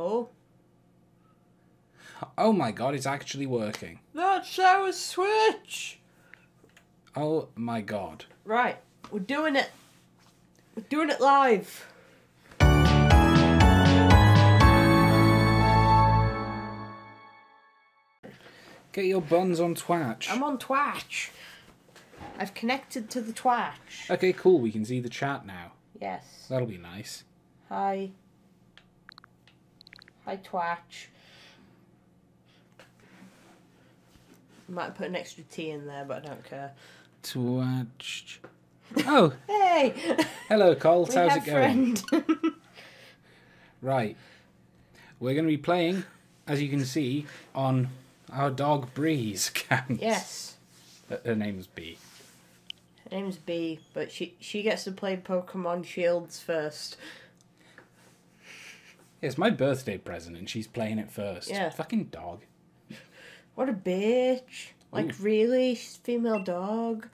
Oh. Oh my god, it's actually working. That's our switch! Oh my god. Right, we're doing it. We're doing it live. Get your buns on Twatch. I'm on Twatch. I've connected to the Twatch. Okay, cool. We can see the chat now. Yes. That'll be nice. Hi. Hi, Twatch. Might put an extra T in there, but I don't care. Twatch. Oh, Hey! hello, Colt. How's it going? friend. Right. We're going to be playing, as you can see, on our dog Bree's account. yes. Her- Her name's B. Her name's B, but she she gets to play Pokemon Shields first. It's my birthday present, and she's playing it first. Yeah. Fucking dog. What a bitch! Like Ooh. really, she's a female dog.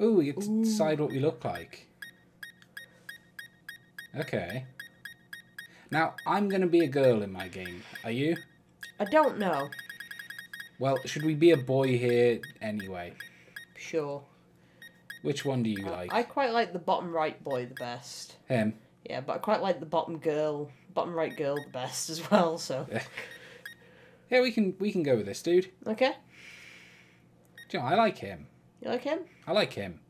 Ooh, get to decide what we look like. Okay. Now, I'm going to be a girl in my game. Are you? I don't know. Well, should we be a boy here anyway? Sure. Which one do you like? I quite like the bottom right boy the best. Him. Yeah, but I quite like the bottom girl, bottom right girl the best as well. So Yeah, we can we can go with this dude. okay, Do you know, I like him. you like him? I like him.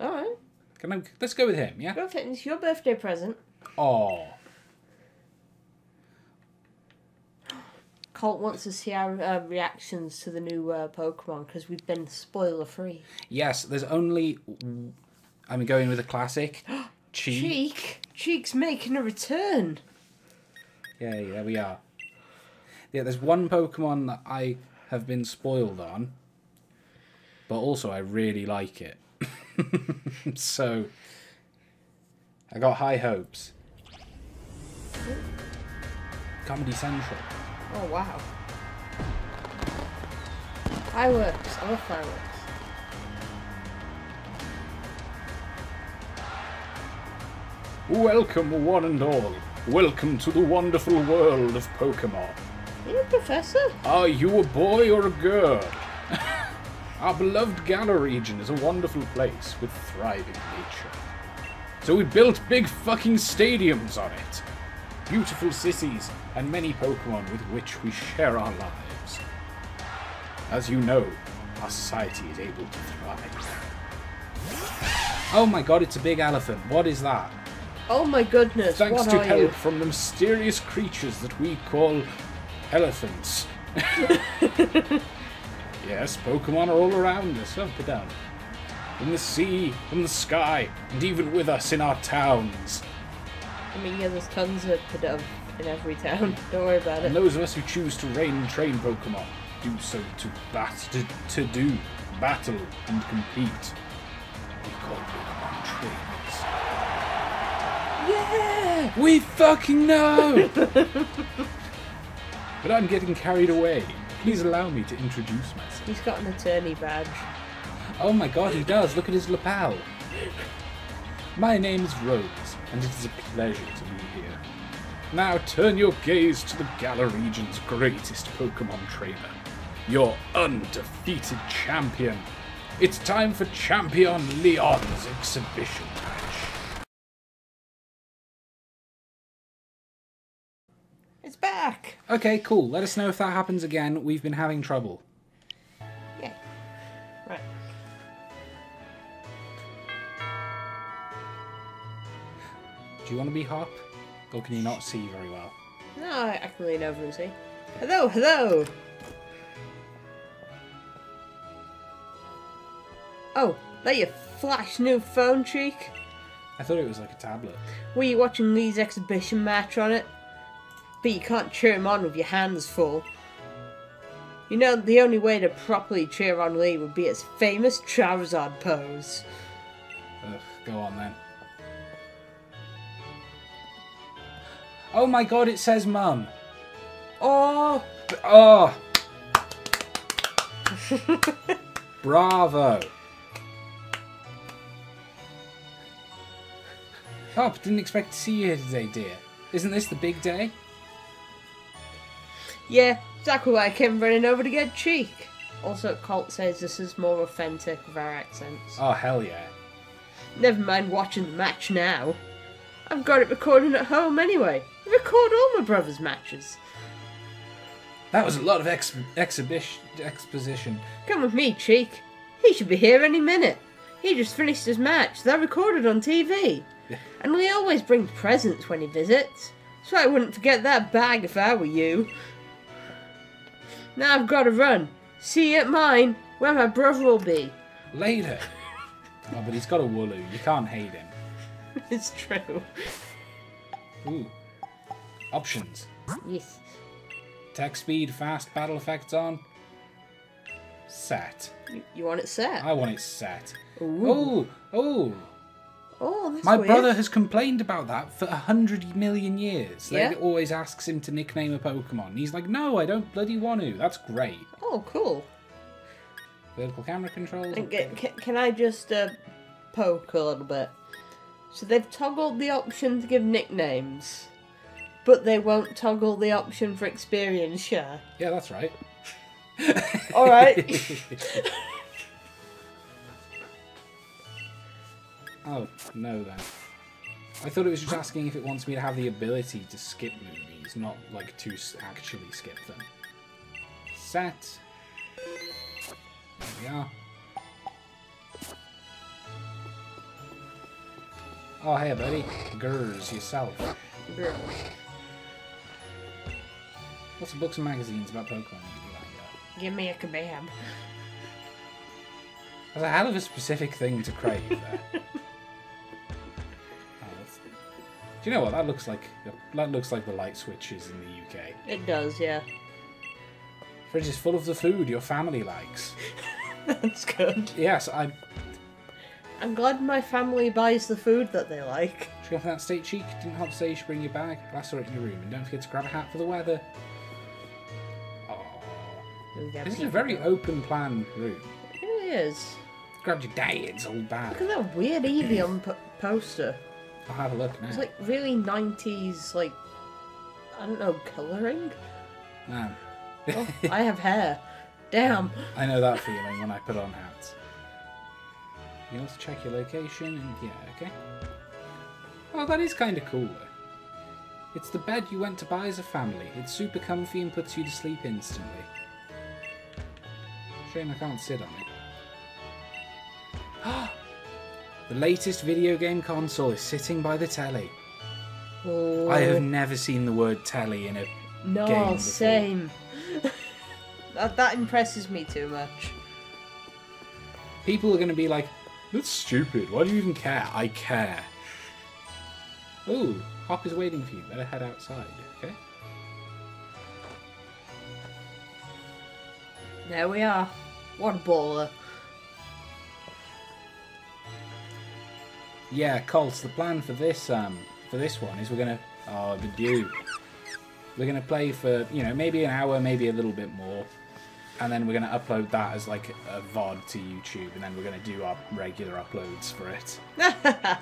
All right, Can I, let's go with him, yeah? go it. It's your birthday present. Oh, Colt wants to see our uh, reactions to the new uh, Pokemon because we've been spoiler free. yes. There's only. I'm going with a classic. Cheek. Cheek, Cheek's making a return. Yay, there we are. Yeah, there's one Pokemon that I have been spoiled on, but also I really like it. so, I got high hopes. Comedy Central. Oh wow! Fireworks. I love fireworks. Welcome, one and all. Welcome to the wonderful world of Pokemon. Are you a professor? Are you a boy or a girl? Our beloved Galar region is a wonderful place with thriving nature. So we built big fucking stadiums on it. Beautiful cities and many Pokemon with which we share our lives. As you know, our society is able to thrive. Oh my god, it's a big elephant. What is that? Oh my goodness! Thanks what to help you? from the mysterious creatures that we call elephants. yes, Pokemon are all around us, up and down. In the sea, in the sky, and even with us in our towns. I mean, yeah, there's tons of Pidove in every town. Don't worry about it. And those of us who choose to reign and train Pokemon do so to bat to, to do, battle and compete. We call Pokemon trainers. Yeah! We fucking know! but I'm getting carried away. Please allow me to introduce myself. He's got an attorney badge. Oh my god, he does. Look at his lapel. My name is Rose, and it is a pleasure to be here. Now turn your gaze to the Galar region's greatest Pokemon trainer, your undefeated champion. It's time for Champion Leon's exhibition back! Okay, cool. Let us know if that happens again. We've been having trouble. Yeah. Right. Do you want to be Hop? Or can you not see very well? No, I, I can lean over and see. Hello, hello! Oh, that your flash new phone, Cheek? I thought it was like a tablet. Were you watching Lee's exhibition match on it? But you can't cheer him on with your hands full. You know, the only way to properly cheer on Lee would be his famous Charizard pose. Ugh, go on then. Oh my god, it says mum. Oh! Oh! Bravo! Hop, didn't expect to see you here today, dear. Isn't this the big day? Yeah, exactly why I came running over to get Cheek. Also, Colt says this is more authentic with our accents. Oh, hell yeah. Never mind watching the match now. I've got it recording at home anyway. I record all my brother's matches. That was a lot of ex- exhibition, exposition. Come with me, Cheek. He should be here any minute. He just finished his match that I recorded on TV. And he always brings presents when he visits. So I wouldn't forget that bag if I were you. Now I've got to run. See you at mine, where my brother will be. Later. oh, but he's got a wooloo. You can't hate him. it's true. Ooh. Options. Yes. Attack speed, fast, battle effects on. Set. You, want it set? I want it set. Ooh. Oh, oh. Oh, My weird. brother has complained about that for a hundred million years. Yeah. They always asks him to nickname a Pokemon. He's like, no, I don't bloody want to. That's great. Oh, cool. Vertical camera controls. And ca- ca- can I just uh, poke a little bit? So they've toggled the option to give nicknames, but they won't toggle the option for experience share. Yeah, that's right. All right. oh, no then. I thought it was just asking if it wants me to have the ability to skip movies, not like to actually skip them. Set. There we are. Oh, hey, buddy. Gurs, yourself. Lots of books and magazines about Pokemon like give me a kebab. That's a hell of a specific thing to crave there. Do you know what? That looks like that looks like the light switches in the UK. It does, yeah. Fridge is full of the food your family likes. That's good. Yes, I I'm glad my family buys the food that they like. should go for that state cheek. Didn't Hop say you should bring your bag? Glass it in your room, and don't forget to grab a hat for the weather. This is a very open plan room. It really is. Grabbed your dad's old Look at that weird Evian poster. I'll have a look now. It's like really 90s, like, I don't know, colouring? Man, ah. Oh, I have hair. Damn. I know that feeling when I put on hats. You also check your location and yeah, okay. Oh, that is kind of cool. It's the bed you went to buy as a family. It's super comfy and puts you to sleep instantly. Shame I can't sit on it. the latest video game console is sitting by the telly. Oh, I have never seen the word telly in a No, game before. same. that, that impresses me too much. People are going to be like, that's stupid. Why do you even care? I care. Ooh, Hop is waiting for you. Better head outside, okay? There we are. What a baller. Yeah, Colts, the plan for this um for this one is we're gonna oh the do. We're gonna play for, you know, maybe an hour, maybe a little bit more. And then we're gonna upload that as like a VOD to YouTube, and then we're gonna do our regular uploads for it.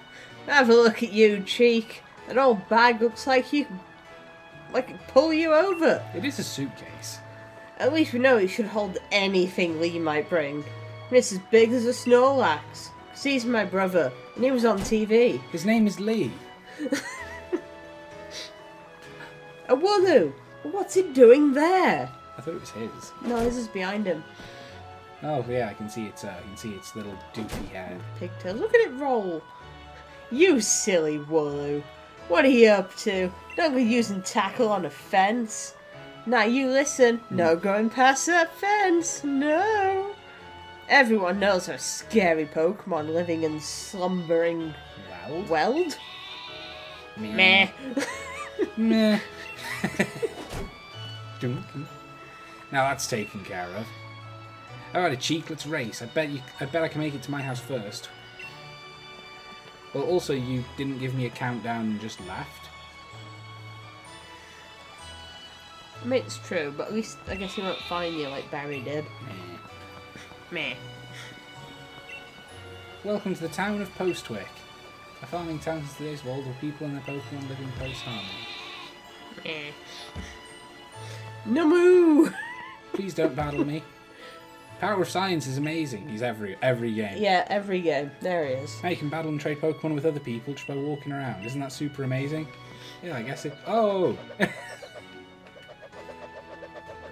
Have a look at you, cheek. That old bag looks like you like it pull you over. It is a suitcase. At least we know it should hold anything Lee might bring. And it's as big as a Snorlax. He's my brother, and he was on TV. His name is Lee. A Wooloo! What's he doing there? I thought it was his. No, this is behind him. Oh yeah, I can see its uh, I can see its little doofy head. Pigtails. Look at it roll. You silly Wooloo. What are you up to? Don't go using tackle on a fence. Now you listen. No going past that fence. No. Everyone knows her scary Pokemon living in slumbering Well, weld. meh. Meh. Meh. Now that's taken care of. Alright, a cheek. Let's race. I bet you. I bet I can make it to my house first. Well, also you didn't give me a countdown and just left. I mean, it's true, but at least I guess he won't find you like Barry did. Meh. Meh. Welcome to the town of Postwick. A farming town since today's world where people and their Pokemon live in close harmony. Meh. Namu! Please don't battle me. Power of Science is amazing. He's every every game. Yeah, every game. There he is. Now you can battle and trade Pokemon with other people just by walking around. Isn't that super amazing? Yeah, I guess it. Oh!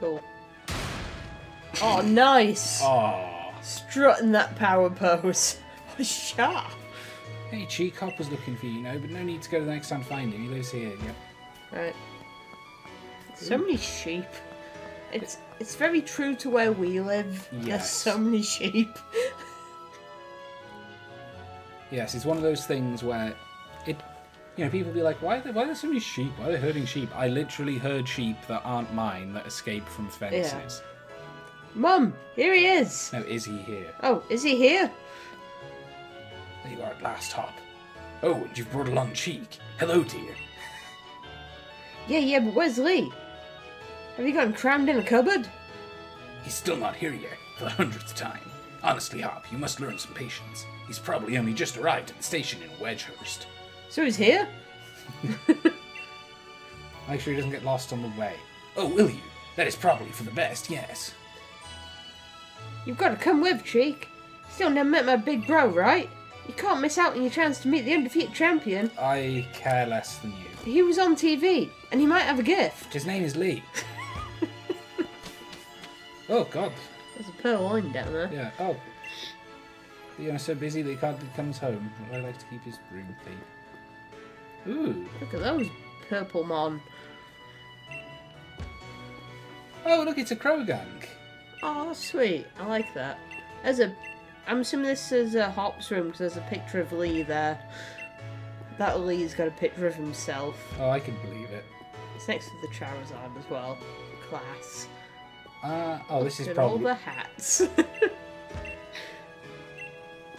Cool. Oh, nice! oh. Strutting that power pose. Sharp. Hey, Cheek Hop was looking for you, you know, but no need to go to the next to find him. He lives here. Yep. Right. So many sheep. It's it's very true to where we live. There's Yes. so many sheep. Yes, it's one of those things where it. You know, people be like, why are, there, why are there so many sheep? Why are they herding sheep? I literally herd sheep that aren't mine that escape from fences. Mum, here he is. Now, is he here? Oh, is he here? There you are at last, Hop. Oh, and you've brought along Cheek. Hello, dear. Yeah, yeah, but where's Lee? Have you got him crammed in a cupboard? He's still not here yet, for the hundredth time. Honestly, Hop, you must learn some patience. He's probably only just arrived at the station in Wedgehurst. So he's here? Make sure he doesn't get lost on the way. Oh, will you? That is probably for the best, yes. You've got to come with, Cheek. Still never met my big bro, right? You can't miss out on your chance to meet the undefeated champion. I care less than you. He was on TV, and he might have a gift. His name is Lee. oh, God. There's a pearl line down there. Yeah, oh. Leon is so busy that he hardly comes home. I like to keep his room clean. Ooh. Look at those purple mon. Oh, look, it's a Krogang. Oh, sweet. I like that. There's a. I'm assuming this is a Hop's room because there's a picture of Lee there. That Lee's got a picture of himself. Oh, I can believe it. It's next to the Charizard as well. Class. Uh, oh, this is probably all the hats.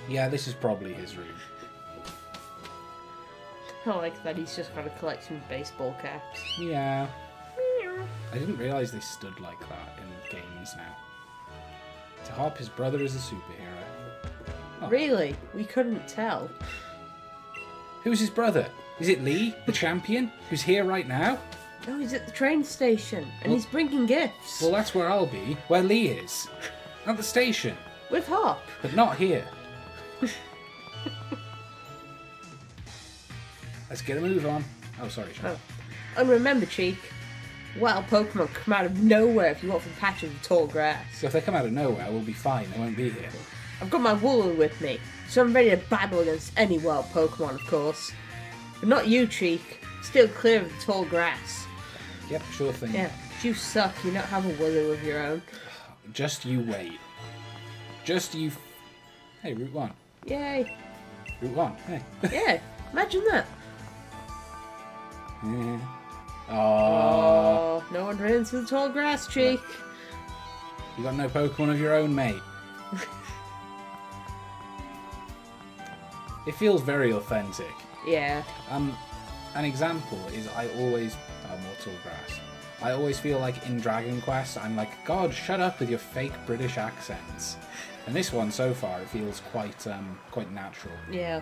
Yeah, this is probably his room. I like that he's just got a collection of baseball caps. Yeah. I didn't realise they stood like that in games now. To Hop, his brother is a superhero. Oh. Really? We couldn't tell. Who's his brother? Is it Lee, the champion, who's here right now? No, he's at the train station and Well- he's bringing gifts. Well, that's where I'll be, where Lee is. At the station, with Hop. but not here. Let's get a move on. Oh, sorry, Sean. Oh. And remember, Cheek, wild Pokemon come out of nowhere if you want from patches of tall grass. So if they come out of nowhere, we'll be fine. They won't be here. I've got my Wooloo with me, so I'm ready to battle against any wild Pokemon, of course. But not you, Cheek. Still clear of the tall grass. Yep, sure thing. Yeah, you suck. You don't have a Wooloo of your own. Just you wait. Just you. F- hey, Route 1. Yay. Route 1. Hey. Yeah, imagine that. Yeah. Aww. Oh, no one ran into the tall grass, Cheek. You got no Pokemon of your own, mate. it feels very authentic. Yeah. Um, an example is I always oh, more tall grass. I always feel like in Dragon Quest, I'm like, God, shut up with your fake British accents. And this one, so far, it feels quite um quite natural. Yeah.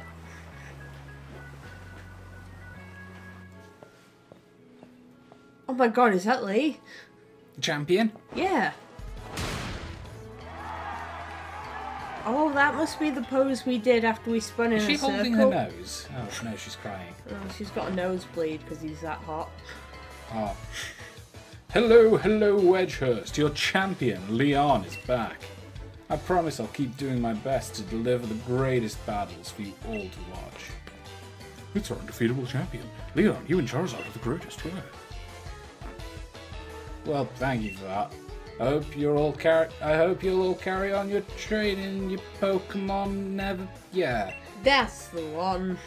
Oh my god, is that Lee? Champion? Yeah. Oh, that must be the pose we did after we spun in Is she a holding circle. her nose? Oh no, she's crying. Oh, she's got a nosebleed because he's that hot. Oh. Hello, hello, Wedgehurst. Your champion, Leon, is back. I promise I'll keep doing my best to deliver the greatest battles for you all to watch. It's our undefeatable champion. Leon, you and Charizard are the greatest, yeah. Well, thank you for that. I hope you're all car- I hope you'll all carry on your training, your Pokemon never. Yeah. That's the one.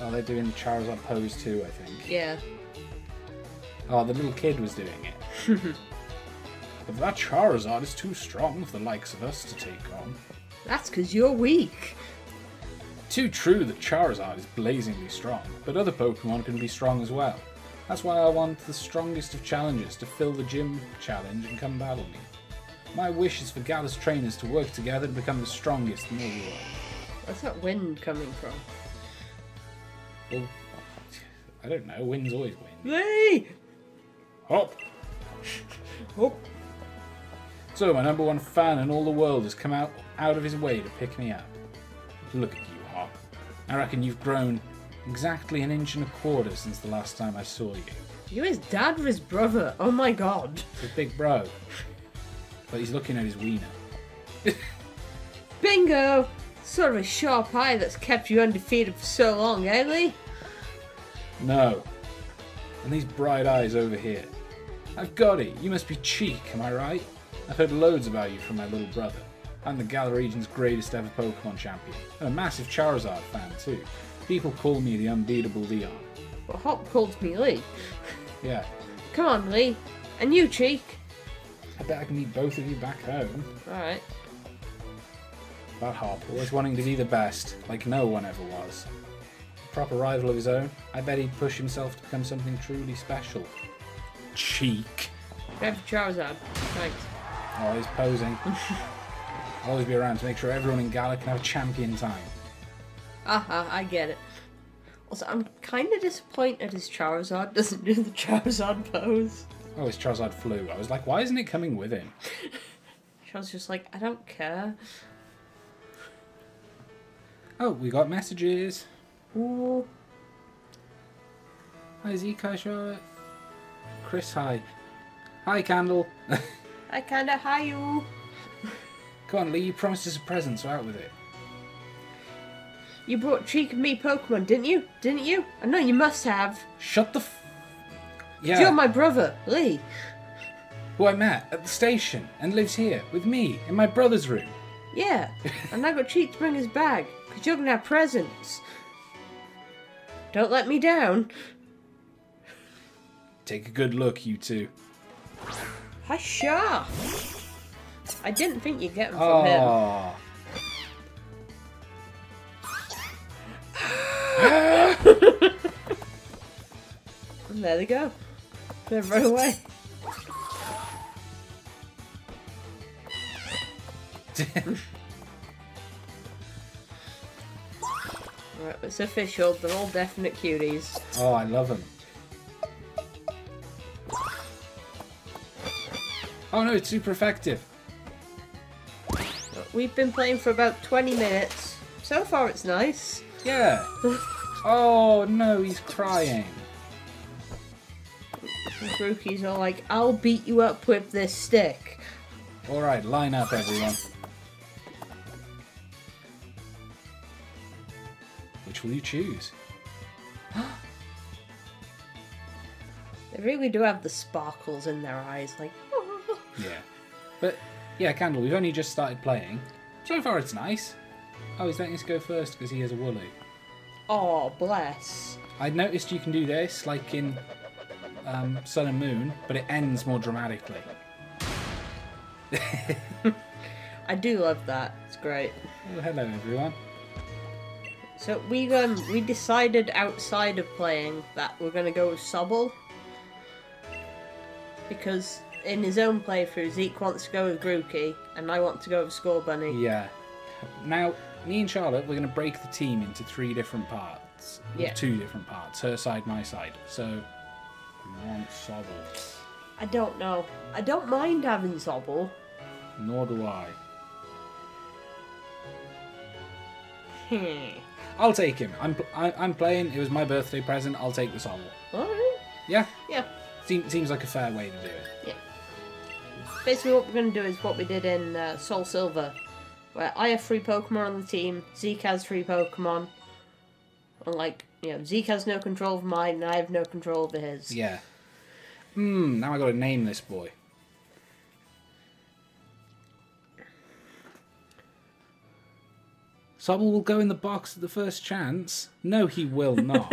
Oh, they're doing Charizard pose too, I think. Yeah. Oh, the little kid was doing it. but that Charizard is too strong for the likes of us to take on. That's because you're weak. Too true that Charizard is blazingly strong, but other Pokemon can be strong as well. That's why I want the strongest of challengers to fill the gym challenge and come battle me. My wish is for Galar's trainers to work together to become the strongest in the world. Where's that wind coming from? Well, I don't know, Wind's always win. Lee! Hop. Oh, So my number one fan in all the world has come out out of his way to pick me up. Look at you, Hop. I reckon you've grown exactly an inch and a quarter since the last time I saw you. you his dad or his brother? Oh my god. The big bro. But he's looking at his wiener. Bingo! Sort of a sharp eye that's kept you undefeated for so long, eh, Lee? No. And these bright eyes over here. I've got it. You must be Cheek, am I right? I've heard loads about you from my little brother. I'm the Galar region's greatest ever Pokemon champion. And a massive Charizard fan too. People call me the unbeatable Leon. Well, Hop calls me Lee. Yeah. Come on, Lee. And you, Cheek. I bet I can meet both of you back home. Alright. That Hop, always wanting to be the best, like no one ever was. A proper rival of his own, I bet he'd push himself to become something truly special. Cheek. Grab your Charizard. Thanks. Oh, he's posing. I'll always be around to make sure everyone in Galar can have a champion time. Aha, I get it. Also, I'm kind of disappointed his Charizard doesn't do the Charizard pose. Oh, his Charizard flew. I was like, why isn't it coming with him? Charizard's just like, I don't care. Oh, we got messages. Ooh. Hi, Charlotte. Chris, hi. Hi, Candle. hi, Candle. Hi, you. Come on, Lee. You promised us a present, so out with it. You brought Cheek and me Pokemon, didn't you? Didn't you? I know you must have. Shut the f. Yeah. You're my brother, Lee. Who I met at the station and lives here with me in my brother's room. Yeah. and I got Cheek to bring his bag, because you're gonna have presents. Don't let me down. Take a good look, you two. Hi, Sha. I didn't think you'd get them from him. Oh. And there they go. They're run away. Right, it's official. They're all definite cuties. oh, I love them. Oh no, it's super effective. We've been playing for about 20 minutes. So far, it's nice. Yeah. Oh no, he's crying. The Grookey's all like, I'll beat you up with this stick. Alright, line up everyone. Which will you choose? They really do have the sparkles in their eyes, like, Yeah. But yeah, Candle, we've only just started playing. So far it's nice. Oh, he's letting us go first because he has a woolly. oh, bless. I noticed you can do this, like in um, Sun and Moon, but it ends more dramatically. I do love that. It's great. Oh, hello everyone. So we um we decided outside of playing that we're gonna go with Sobble because in his own playthrough Zeke wants to go with Grookey and I want to go with Scorbunny. Yeah. Now, me and Charlotte, we're going to break the team into three different parts. Yeah. Two different parts. Her side, my side. So, we want Sobble. I don't know. I don't mind having Sobble. Nor do I. Hmm. I'll take him. I'm, pl- I, I'm playing. It was my birthday present. I'll take the Sobble. Alright. Yeah? Yeah. Seem, seems like a fair way to do it. Yeah. Basically, what we're going to do is what we did in uh, Soul Silver, where I have three Pokemon on the team, Zeke has three Pokemon, and like, you know, Zeke has no control of mine, and I have no control over his. Yeah. Hmm, now I gotta name this boy. Sobble will go in the box at the first chance. No, he will not.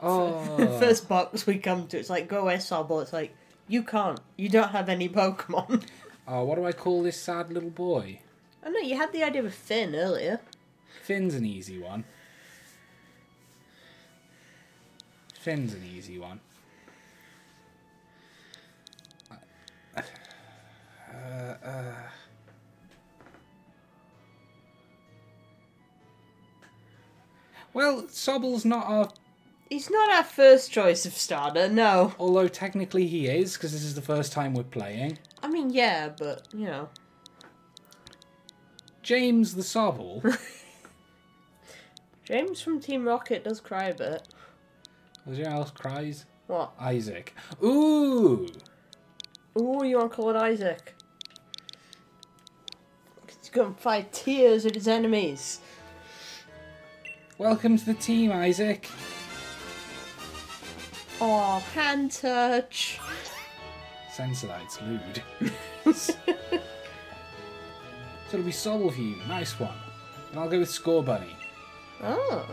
oh, First box we come to, it's like, go away, Sobble. It's like, you can't. You don't have any Pokemon. oh, what do I call this sad little boy? I know, you had the idea of Finn earlier. Finn's an easy one. Finn's an easy one. Uh, uh. Well, Sobble's not our. He's not our first choice of starter, no. Although technically he is, because this is the first time we're playing. I mean, yeah, but, you know. James the Sobble. James from Team Rocket does cry a bit. Was there else cries? What? Isaac. Ooh! Ooh, you want to call it Isaac? He's going to fight tears at his enemies. Welcome to the team, Isaac. Oh, hand touch. That, lewd. so it'll be Sobble for you. Nice one. And I'll go with Scorbunny. Oh.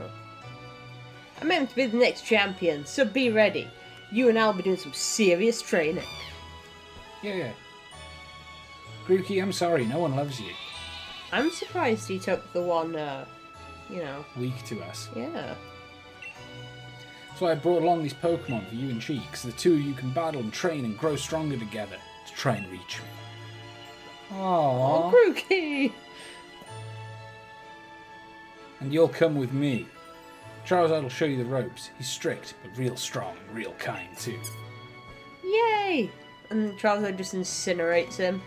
I'm meant to be the next champion, so be ready. You and I'll be doing some serious training. Yeah, yeah. Grookey, I'm sorry, no one loves you. I'm surprised he took the one, uh, you know, Weak to us. yeah. So I brought along these Pokemon for you and Cheeks. The two of you can battle and train and grow stronger together to try and reach me. Oh, Aww. Grookey! And you'll come with me. Charizard will show you the ropes. He's strict, but real strong and real kind too. Yay! And Charizard just incinerates him.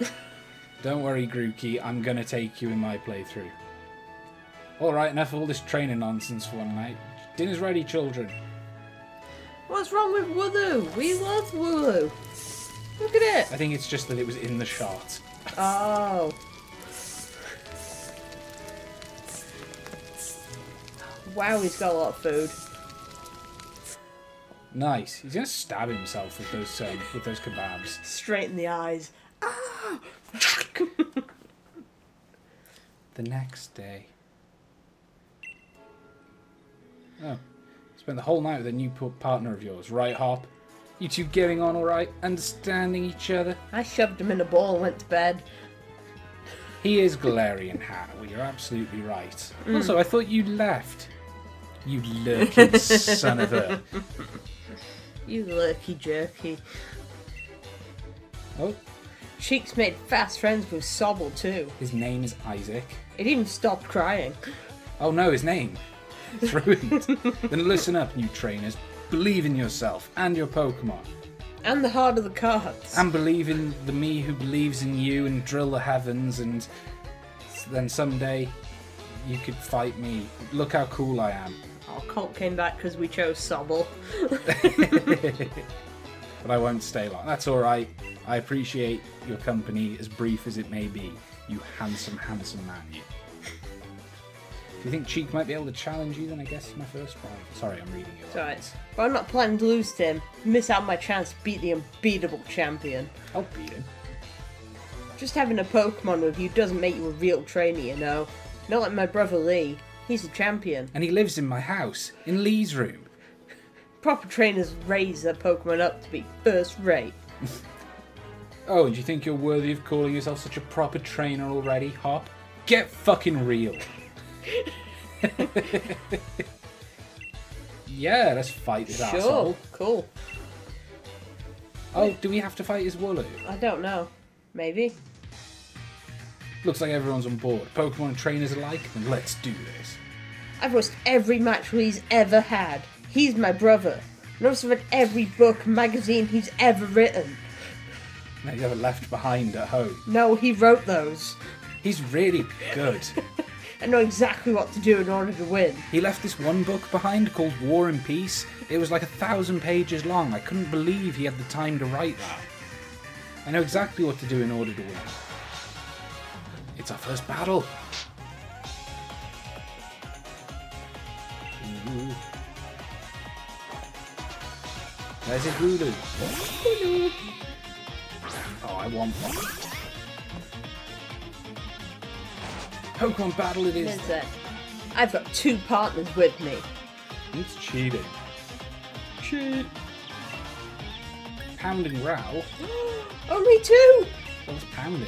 Don't worry, Grookey, I'm gonna take you in my playthrough. Alright, enough of all this training nonsense for one night. Dinner's ready, children. What's wrong with Wooloo? We love Wooloo. Look at it. I think it's just that it was in the shot. Oh. Wow, he's got a lot of food. Nice. He's gonna stab himself with those um, with those kebabs. Straight in the eyes. Ah! The next day. Oh. Spent the whole night with a new partner of yours, right, Hop? You two getting on alright? Understanding each other? I shoved him in a ball and went to bed. He is Galarian Hat. Well, you're absolutely right. Mm. Also, I thought you left. You lurking son of a. You lurky jerky. Oh, Cheeks made fast friends with Sobble too. his name is Isaac. It even stopped crying. Oh no, his name. It's ruined. then listen up, new trainers. Believe in yourself and your Pokemon. And the heart of the cards. And believe in the me who believes in you and drill the heavens and then someday you could fight me. Look how cool I am. Our cult came back because we chose Sobble. But I won't stay long. That's alright. I appreciate your company, as brief as it may be. You handsome, handsome man, you. If you think Cheek might be able to challenge you, then I guess my first prize. Sorry, I'm reading you. Alright. But I'm not planning to lose to him. Miss out my chance to beat the unbeatable champion. I'll beat him. Just having a Pokemon with you doesn't make you a real trainer, you know. Not like my brother Lee. He's a champion. And he lives in my house, in Lee's room. Proper trainers raise their Pokemon up to be first rate. Oh, and do you think you're worthy of calling yourself such a proper trainer already, Hop? Get fucking real. yeah, let's fight this Sure, asshole. cool. Oh, do we have to fight his Wooloo? I don't know. Maybe. Looks like everyone's on board. Pokemon trainers alike, then let's do this. I've watched every match he's ever had. He's my brother. And also read every book, magazine he's ever written. Now you haven't left behind at home. No, he wrote those. He's really good. I know exactly what to do in order to win. he left this one book behind called War and Peace. It was like a thousand pages long. I couldn't believe he had the time to write that. I know exactly what to do in order to win. It's our first battle. Ooh. There's a Hulu. Oh, I want one. Pokemon battle it is. Is it? I've got two partners with me. It's cheating. Cheat. Pounding Growl. Only two! What's pounding?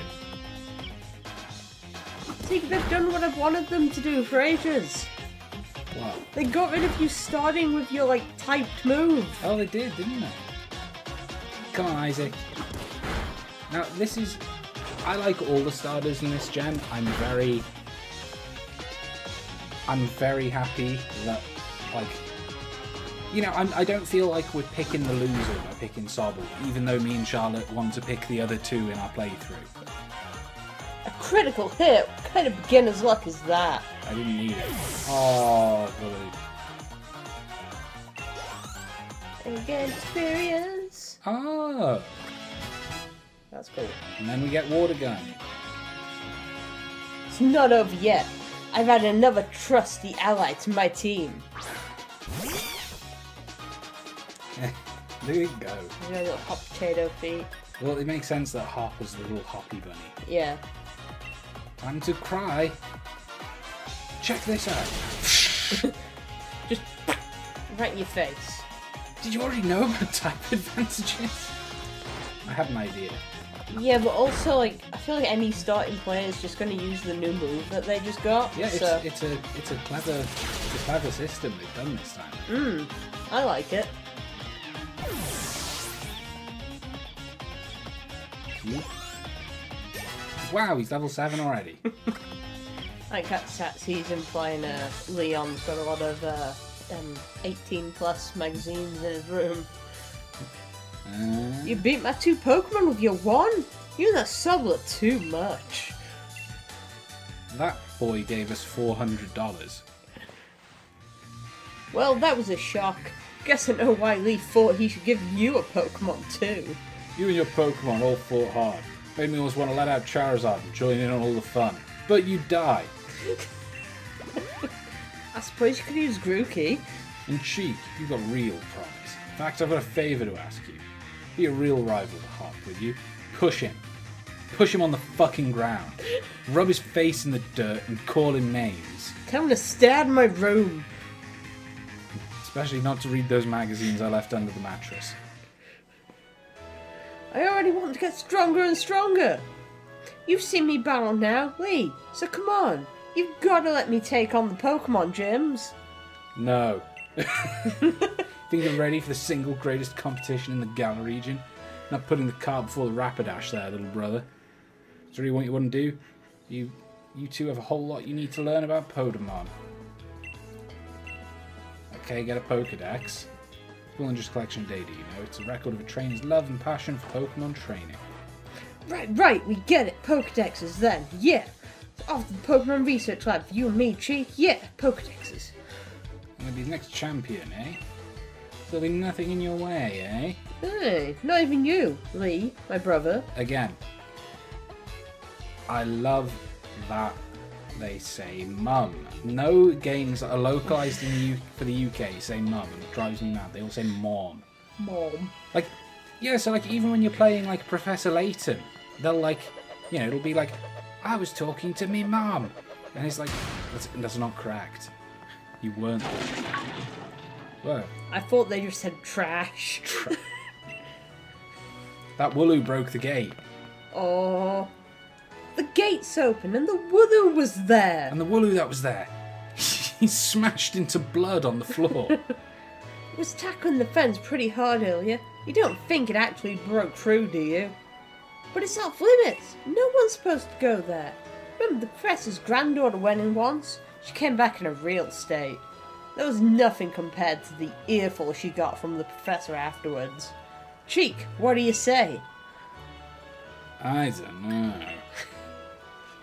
See, they've done what I've wanted them to do for ages. Wow. They got rid of you starting with your, like, typed move. Oh, they did, didn't they? Come on, Isaac. Now, this is. I like all the starters in this gen. I'm very. I'm very happy that, like, you know, I'm, I don't feel like we're picking the loser by picking Sobble, even though me and Charlotte want to pick the other two in our playthrough. A critical hit? What kind of beginner's luck is that? I didn't need it. Oh, bully. And again, experience. Oh, That's cool. and then we get Water Gun. It's not over yet. I've added another trusty ally to my team. there you go. You know, little hot potato feet. Well, it makes sense that Hop is the little hoppy bunny. Yeah. Time to cry. Check this out. Just right in your face. Did you already know about type advantages? I had an idea. Yeah, but also, like, I feel like any starting player is just going to use the new move that they just got. Yeah, it's, so, it's a it's a clever it's a clever system they've done this time. mm, I like it. Wow, he's level seven already. I like that that season playing uh, Leon's got a lot of uh, um, 18 plus magazines in his room. You beat my two Pokemon with your one? You and that Sublet too much. that boy gave us four hundred dollars. Well, that was a shock. Guess I know why Lee thought he should give you a Pokemon too. You and your Pokemon all fought hard. Made me almost want to let out Charizard and join in on all the fun. But you die. I suppose you could use Grookey. And Cheek, you've got real promise. In fact, I've got a favour to ask you. Be a real rival to Hop, would you? Push him. Push him on the fucking ground. Rub his face in the dirt and call him names. Tell him to stay out my room. Especially not to read those magazines I left under the mattress. I already want to get stronger and stronger. You've seen me battle now, Lee, so come on. You've got to let me take on the Pokemon gyms. No. Think you're ready for the single greatest competition in the Galar region? Not putting the cart before the Rapidash there, little brother. Is really what you want to do? You you two have a whole lot you need to learn about Pokemon. Okay, get a Pokedex. It's more than just collection data, you know. It's a record of a trainer's love and passion for Pokemon training. Right, right, we get it. Pokedexes then, yeah. Off to the Pokemon Research Lab for you and me, Cheek. Yeah, Pokedexes. I'm gonna be the next champion, eh? There'll be nothing in your way, eh? Hey, not even you, Lee, my brother. again, I love that they say mum. No games that are localized in the U- for the UK say mum, and it drives me mad. They all say mom. Mom. Like, yeah, so like even when you're playing like Professor Layton, they'll like, you know, it'll be like, I was talking to me mum, and it's like, that's, that's not correct. You weren't. Whoa. I thought they just said trash. That Wooloo broke the gate, Oh. The gate's open and the Wooloo was there. and the Wooloo that was there, he smashed into blood on the floor. It was tackling the fence pretty hard earlier. You don't think it actually broke through, do you? But it's off limits. No one's supposed to go there. Remember the professor's granddaughter went in once? She came back in a real state. There was nothing compared to the earful she got from the professor afterwards. Cheek, what do you say? I don't know.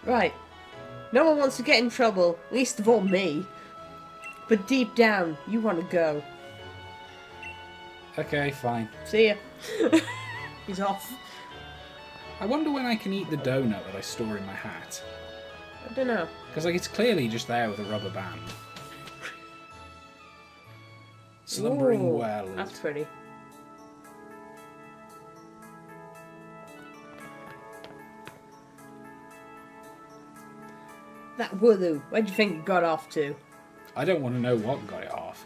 Right. No one wants to get in trouble, least of all me. But deep down, you want to go. Okay, fine. See ya. He's off. I wonder when I can eat the donut that I store in my hat. I don't know. Because like it's clearly just there with a rubber band. Slumbering Ooh, well. That's pretty. That Wooloo, where'd you think it got off to? I don't want to know what got it off.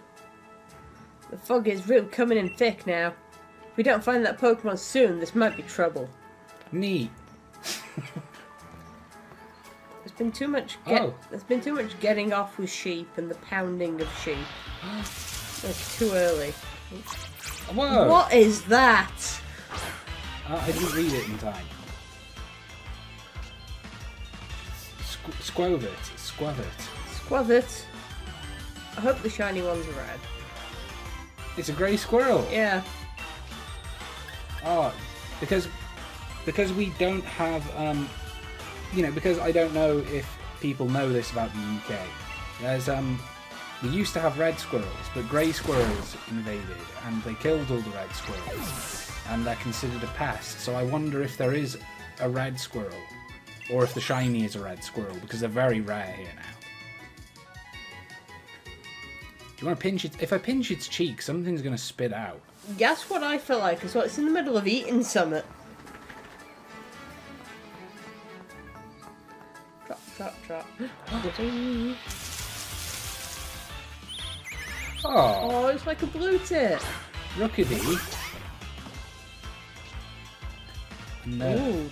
The fog is real coming in thick now. If we don't find that Pokemon soon, this might be trouble. Neat. There's been too much get- Oh. there's been too much getting off with sheep and the pounding of sheep. It's too early. Whoa! What is that? Uh, I didn't read it in time. Squ- Skwovet. Skwovet. Squavit. I hope the shiny ones are red. It's a grey squirrel. Yeah. Oh, because because we don't have um, you know, because I don't know if people know this about the UK. There's um, we used to have red squirrels, but grey squirrels invaded and they killed all the red squirrels, and they're considered a pest. So I wonder if there is a red squirrel, or if the shiny is a red squirrel, because they're very rare here now. Do you want to pinch it? If I pinch its cheek, something's going to spit out. Guess what I feel like as well? It's in the middle of eating something. Drop, drop, drop. Oh, oh, it's like a blue tip. Rookidee. No.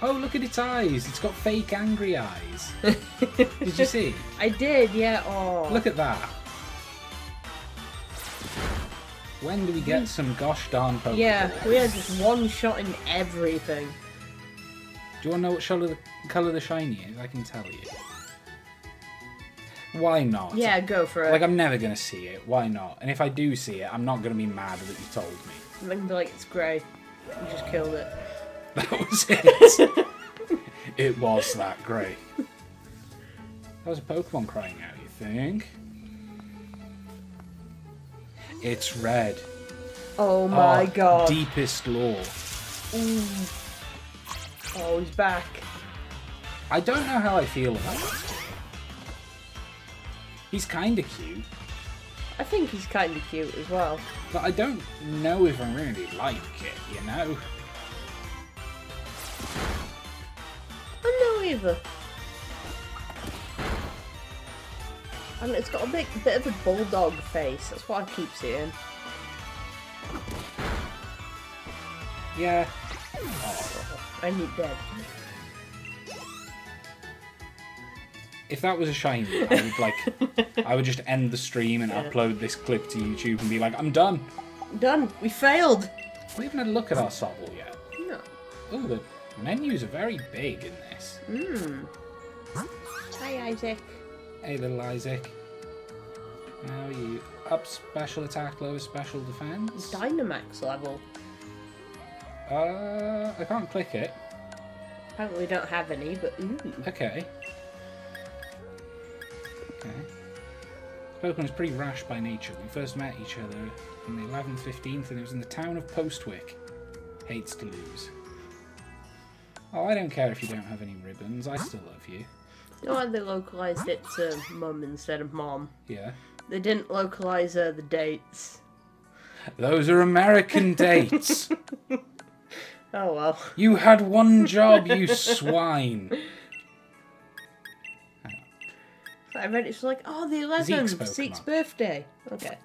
Oh, look at its eyes. It's got fake angry eyes. Did you see? I did, yeah. Oh. Look at that. When do we get hmm. some gosh darn Pokemon? Yeah, we had just one shot in everything. Do you want to know what the, colour the shiny is? I can tell you. Why not? Yeah, go for it. Like, I'm never going to see it. Why not? And if I do see it, I'm not going to be mad that you told me. I'm gonna be like, it's grey. You just killed it. That was it. it was that grey. That was a Pokemon crying out, you think? It's red. Oh my god. Deepest lore. Ooh. Oh, he's back. I don't know how I feel about this. He's kind of cute, I think he's kind of cute as well. but I don't know if I really like it, you know? I know either. And it's got a bit, bit of a bulldog face. That's what I keep seeing. Yeah. I need dead. If that was a shiny, I would like, I would just end the stream and Yeah. upload this clip to YouTube and be like, I'm done. Done. We failed. We haven't had a look at our Sobble yet. No. Oh, the menus are very big in this. Hmm. Hi, Isaac. Hey, little Isaac. How are you? Up special attack, lower special defense. Dynamax level. Uh, I can't click it. Apparently, we don't have any, but ooh. Okay. Okay. Pokemon is pretty rash by nature. We first met each other on the 11th, 15th, and it was in the town of Postwick. Hates to lose. Oh, I don't care if you don't have any ribbons. I still love you. You know why they localized it to mum instead of mom? Yeah. They didn't localize uh, the dates. Those are American dates. Oh well. You had one job, you swine. I read it, it's like, oh, the Zeke's 11th, Zeke's Pokemon. birthday. Okay,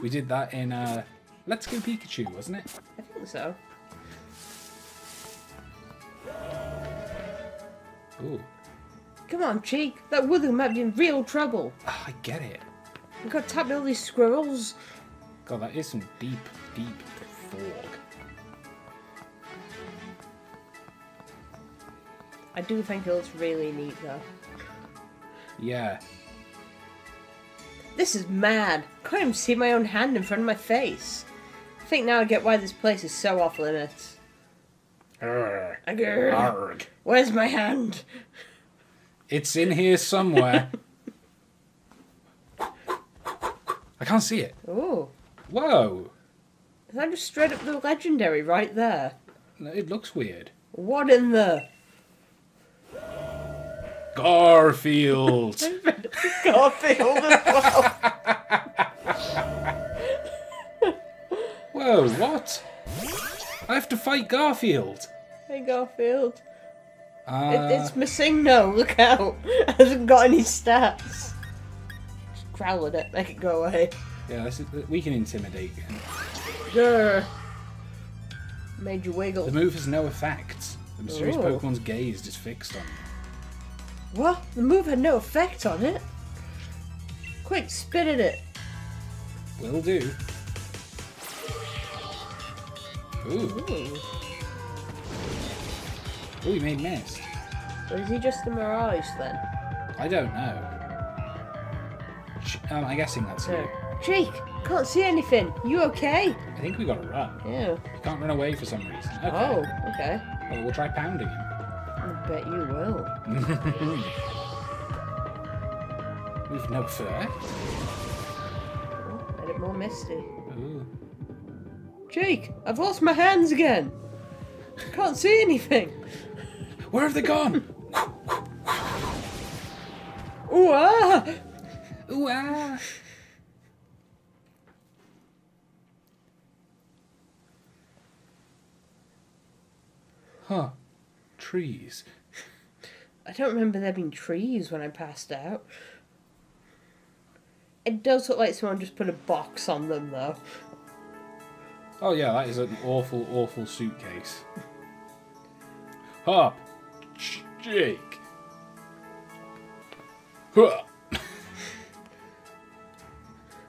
We did that in uh, Let's Go Pikachu, wasn't it? I think so. Ooh. Come on, Cheek. That Wither might be in real trouble. Ah, I get it. We've got to tap all these squirrels. God, that is some deep, deep fog. I do think it looks really neat, though. Yeah. This is mad. I Can't even see my own hand in front of my face. I think now I get why this place is so off limits. Arrgh. Agurr. Arrgh. Where's my hand? It's in here somewhere. I can't see it. Oh, Whoa. is that just straight up the legendary right there? No, It looks weird. What in the Garfield. Garfield as well? Whoa, what? I have to fight Garfield. hey Garfield. Uh, It, it's missing no, look out. hasn't got any stats. Just growl at it, make it go away. yeah, this is, we can intimidate. Grr. Made you wiggle. The move has no effect. The mysterious Oh. Pokemon's gaze is fixed on. you. What? The move had no effect on it? Quick, spit at it. Will do. Ooh, Ooh. ooh, he made mist. Or is he just a mirage then? I don't know. Um, I'm guessing that's you. Uh, Jake, can't see anything. You okay? I think we gotta run. Yeah. You can't run away for some reason. Okay. Oh, okay. Well, we'll try pounding him. I bet you will. We've no fur. Made it more misty. Ooh. Jake, I've lost my hands again. I Can't see anything. Where have they gone? Ooh, ah! Ooh, ah. Huh. Trees. I don't remember there being trees when I passed out. It does look like someone just put a box on them, though. Oh yeah, that is an awful, awful suitcase. Hop. Jake. Huh.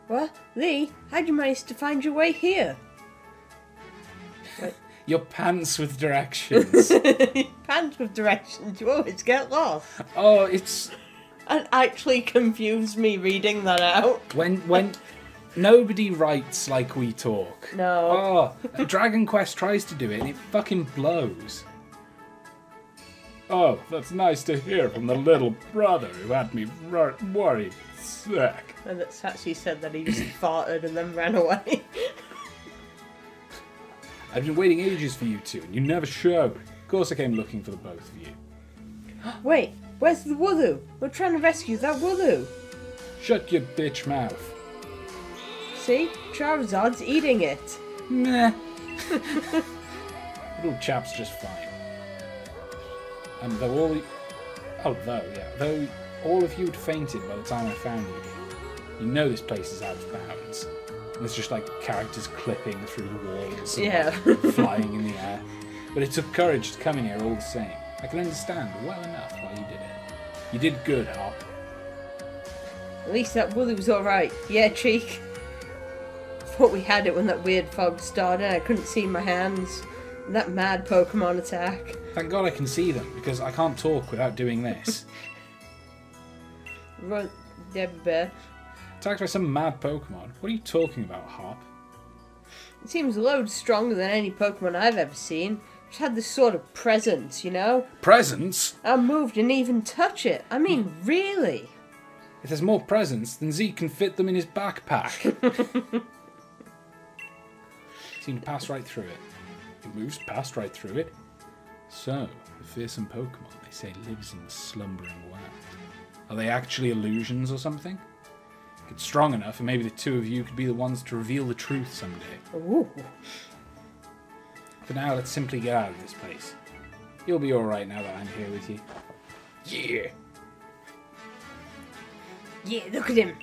What? Lee, how'd you manage to find your way here? Your pants with directions. Pants with directions, you always get lost. oh, it's And actually confused me reading that out. when when nobody writes like we talk. No. Oh, Dragon Quest tries to do it and it fucking blows. Oh, that's nice to hear from the little brother who had me wor- worried sick. And that's actually said that he just farted and then ran away. I've been waiting ages for you two, and you never showed. Of course, I came looking for the both of you. Wait, where's the Wooloo? We're trying to rescue that Wooloo. Shut your bitch mouth. See? Charizard's eating it. Meh. Little chap's just fine. And though all, oh though yeah, though all of you'd fainted by the time I found you, you know this place is out of bounds. There's just like characters clipping through the walls, and, Yeah. like, flying in the air. But it took courage to come in here all the same. I can understand well enough why you did it. You did good, Hop. At least that woolly was alright. Yeah, cheek. Thought we had it when that weird fog started. I couldn't see my hands. And that mad Pokemon attack. Thank God I can see them because I can't talk without doing this. Run, Debbie Bear. Attacked by some mad Pokemon. What are you talking about, Hop? It seems loads stronger than any Pokemon I've ever seen. Just had this sort of presence, you know? Presence? I moved and even touch it. I mean, really? If there's more presents, then Zeke can fit them in his backpack. Seem to pass right through it. It moves past right through it. So, the fearsome Pokemon, they say, lives in the slumbering world. Are they actually illusions or something? If it's strong enough, and maybe the two of you could be the ones to reveal the truth someday. Ooh. For now, let's simply get out of this place. You'll be alright now that I'm here with you. Yeah! Yeah, look at him.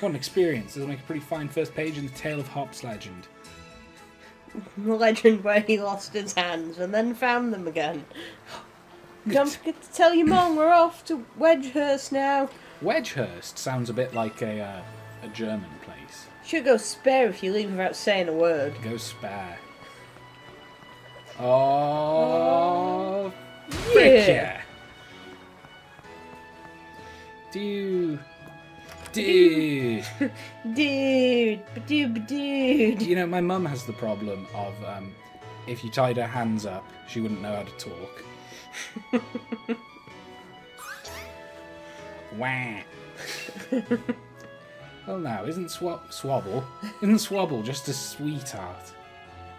What an experience. This will make a pretty fine first page in the Tale of Hop's legend. The legend where he lost his hands and then found them again. Don't forget to tell your mom we're off to Wedgehurst now. Wedgehurst sounds a bit like a, uh, a German place. Should go spare if you leave without saying a word. Go spare. Oh, frick yeah! Dude. Dude. Dude, ba-dude, dude. You know, my mum has the problem of um, if you tied her hands up, she wouldn't know how to talk. Wah. well, now, isn't Swab- Swabble, isn't Swabble just a sweetheart?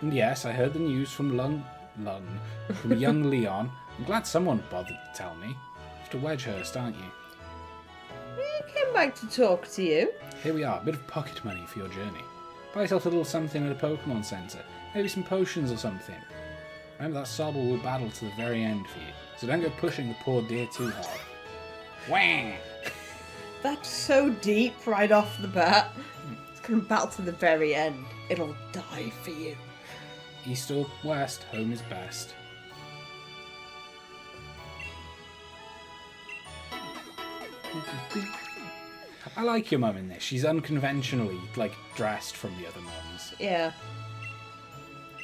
And yes, I heard the news from Lung, Lung, from young Leon. I'm glad someone bothered to tell me. After Wedgehurst, aren't you? I came back to talk to you. Here we are, a bit of pocket money for your journey. Buy yourself a little something at a Pokemon Center. Maybe some potions or something. Remember that Sobble will battle to the very end for you, so don't go pushing the poor dear too hard. Wah! That's so deep right off the bat. It's gonna battle to the very end. It'll die for you. East or west, home is best. I like your mum in this. She's unconventionally, like, dressed from the other mums. Yeah,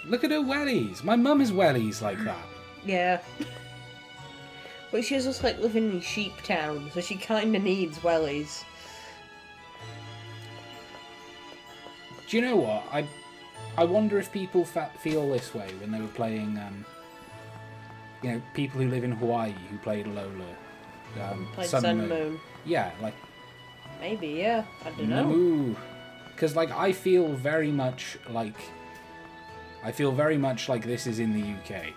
Look at her wellies. My mum has wellies like that. yeah. But she's just like living in sheep town, so she kinda needs wellies. Do you know what? I I wonder if people feel this way when they were playing. Um, you know, people who live in Hawaii who played Alola. Um, Played Sun, and Moon. Yeah, like Maybe, yeah. I don't know. because like I feel very much like I feel very much like this is in the UK.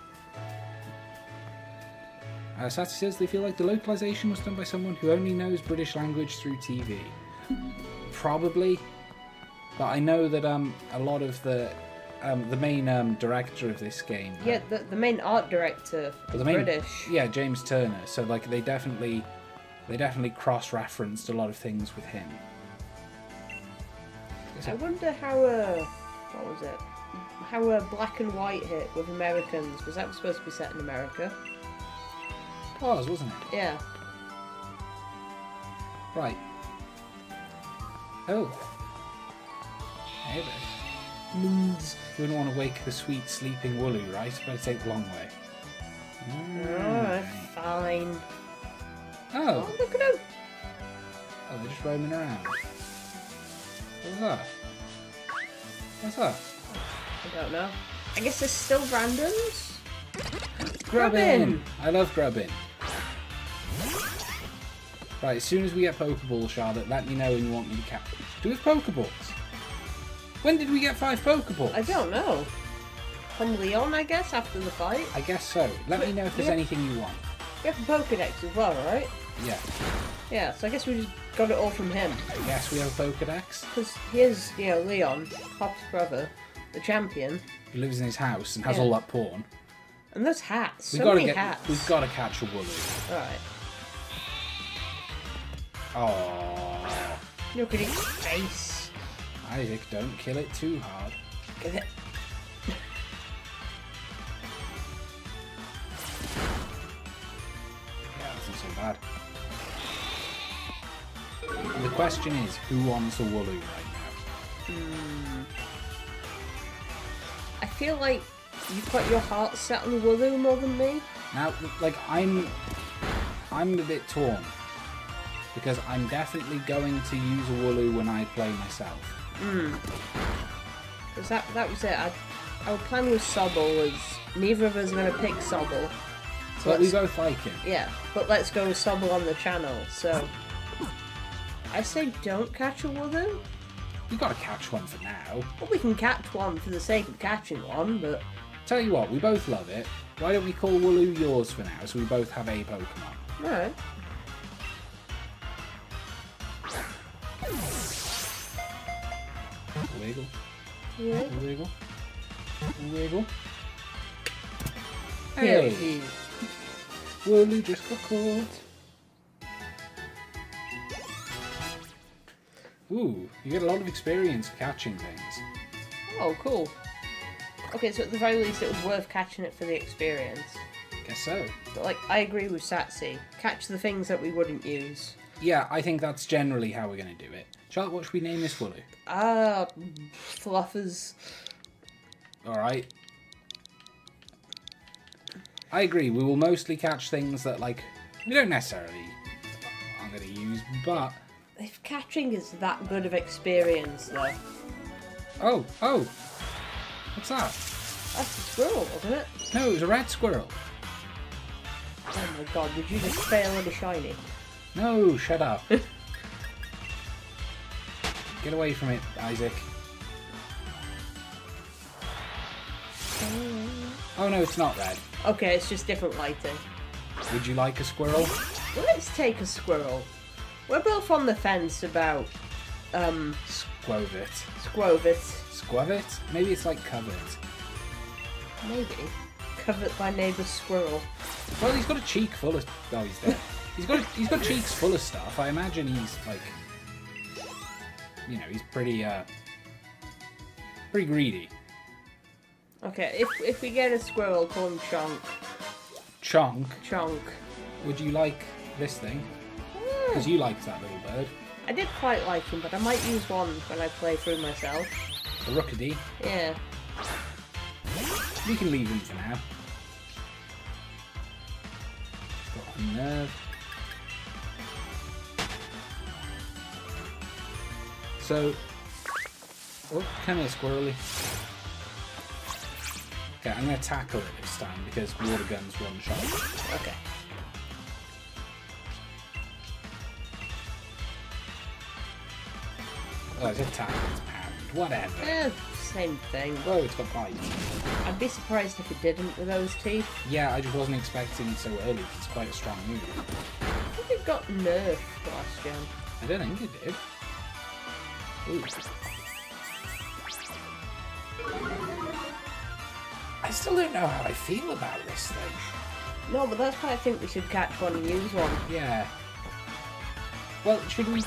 Uh, Sassy says they feel like the localization was done by someone who only knows British language through TV. Probably, but I know that um a lot of the um, the main um, director of this game. uh, Yeah, the, the main art director is the main, British. Yeah, James Turner. So like they definitely they definitely cross-referenced a lot of things with him. I wonder how uh, what was it? How uh, Black and White hit with Americans was that supposed to be set in America? Was, wasn't it? Yeah. Right. Oh. Hey there. You wouldn't want to wake the sweet sleeping Wooloo, right? Better take the long way. Alright, Mm. fine. Oh, Oh, look at him. oh, they're just roaming around. What's that? What's that? I don't know. I guess there's still randoms. Grubbin! I love grubbin. Right, as soon as we get Pokeballs, Charlotte, let me know when you want me to catch. Do we have Pokeballs? When did we get five Pokeballs? I don't know. From Leon, I guess, after the fight. I guess so. Let me know if there's Yeah. anything you want. We have a Pokedex as well, right? Yeah. Yeah, so I guess we just got it all from him. Yes, we have a Pokedex. Because here's, you know, Leon, Hop's brother, the champion, He lives in his house and has Yeah. all that porn. and those hats. We've so got to get. hats. We've got to catch a Wooloo. Alright. Oh, Look at his face. Isaac, don't kill it too hard. Get it. Yeah, that's not so bad. The question is, who wants a Wooloo right now? Hmm. I feel like you've got your heart set on Wooloo more than me. Now, like I'm, I'm a bit torn because I'm definitely going to use a Wooloo when I play myself. Hmm. Because that, that was it. I, our plan with Sobble was neither of us are going to pick Sobble. So But we both like him. yeah, but let's go with Sobble on the channel. So I say don't catch a Wooloo. We got to catch one for now. Well, we can catch one for the sake of catching one, but Tell you what, we both love it. Why don't we call Wooloo yours for now, so we both have a Pokemon? alright. Wiggle, Yeah. wiggle, wiggle. Here Hey, he- Wooloo just got caught. Ooh, you get a lot of experience catching things. Oh, cool. Okay, so at the very least, it was worth catching it for the experience. Guess so. But like, I agree with Satsy. Catch the things that we wouldn't use. Yeah, I think that's generally how we're going to do it. Charlotte, what should we name this Wooloo? Ah, fluffers. Alright. I agree, we will mostly catch things that, like, we don't necessarily are going to use, but. If catching is that good of experience, though, Oh, oh! What's that? that's a squirrel, wasn't it? No, it was a red squirrel. Oh my god, did you just fail on a shiny? No, shut up. Get away from it, Isaac. Oh no, it's not red. Okay, it's just different lighting. Would you like a squirrel? Well, let's take a squirrel. We're both on the fence about, um, Skwovet. Skwovet. Skwovet? Maybe it's like covet. Maybe. Covered by neighbour squirrel. Well, he's got a cheek full of. Oh, he's dead. he's got he's got cheeks full of stuff. I imagine he's like, you know, he's pretty uh, pretty greedy. Okay, if if we get a squirrel, call him Chonk. Chonk, Chonk. would you like this thing? Because you liked that little bird, I did quite like him, but I might use one when I play through myself. the Rookidee. Yeah. We can leave him for now. Got a nerve. So, Oh, come here, squirrely. Okay, I'm gonna tackle it this time because water guns one shot. Okay. Oh, it's a tackle, it's pound. Whatever. Eh, same thing. Whoa, it's got bite. I'd be surprised if it didn't with those teeth. Yeah, I just wasn't expecting it so early. it's quite a strong move. I think it got nerfed last gen. I don't think it did. Ooh. I still don't know how I feel about this thing. No, but that's why I think we should catch one and use one. Yeah. Well, should we...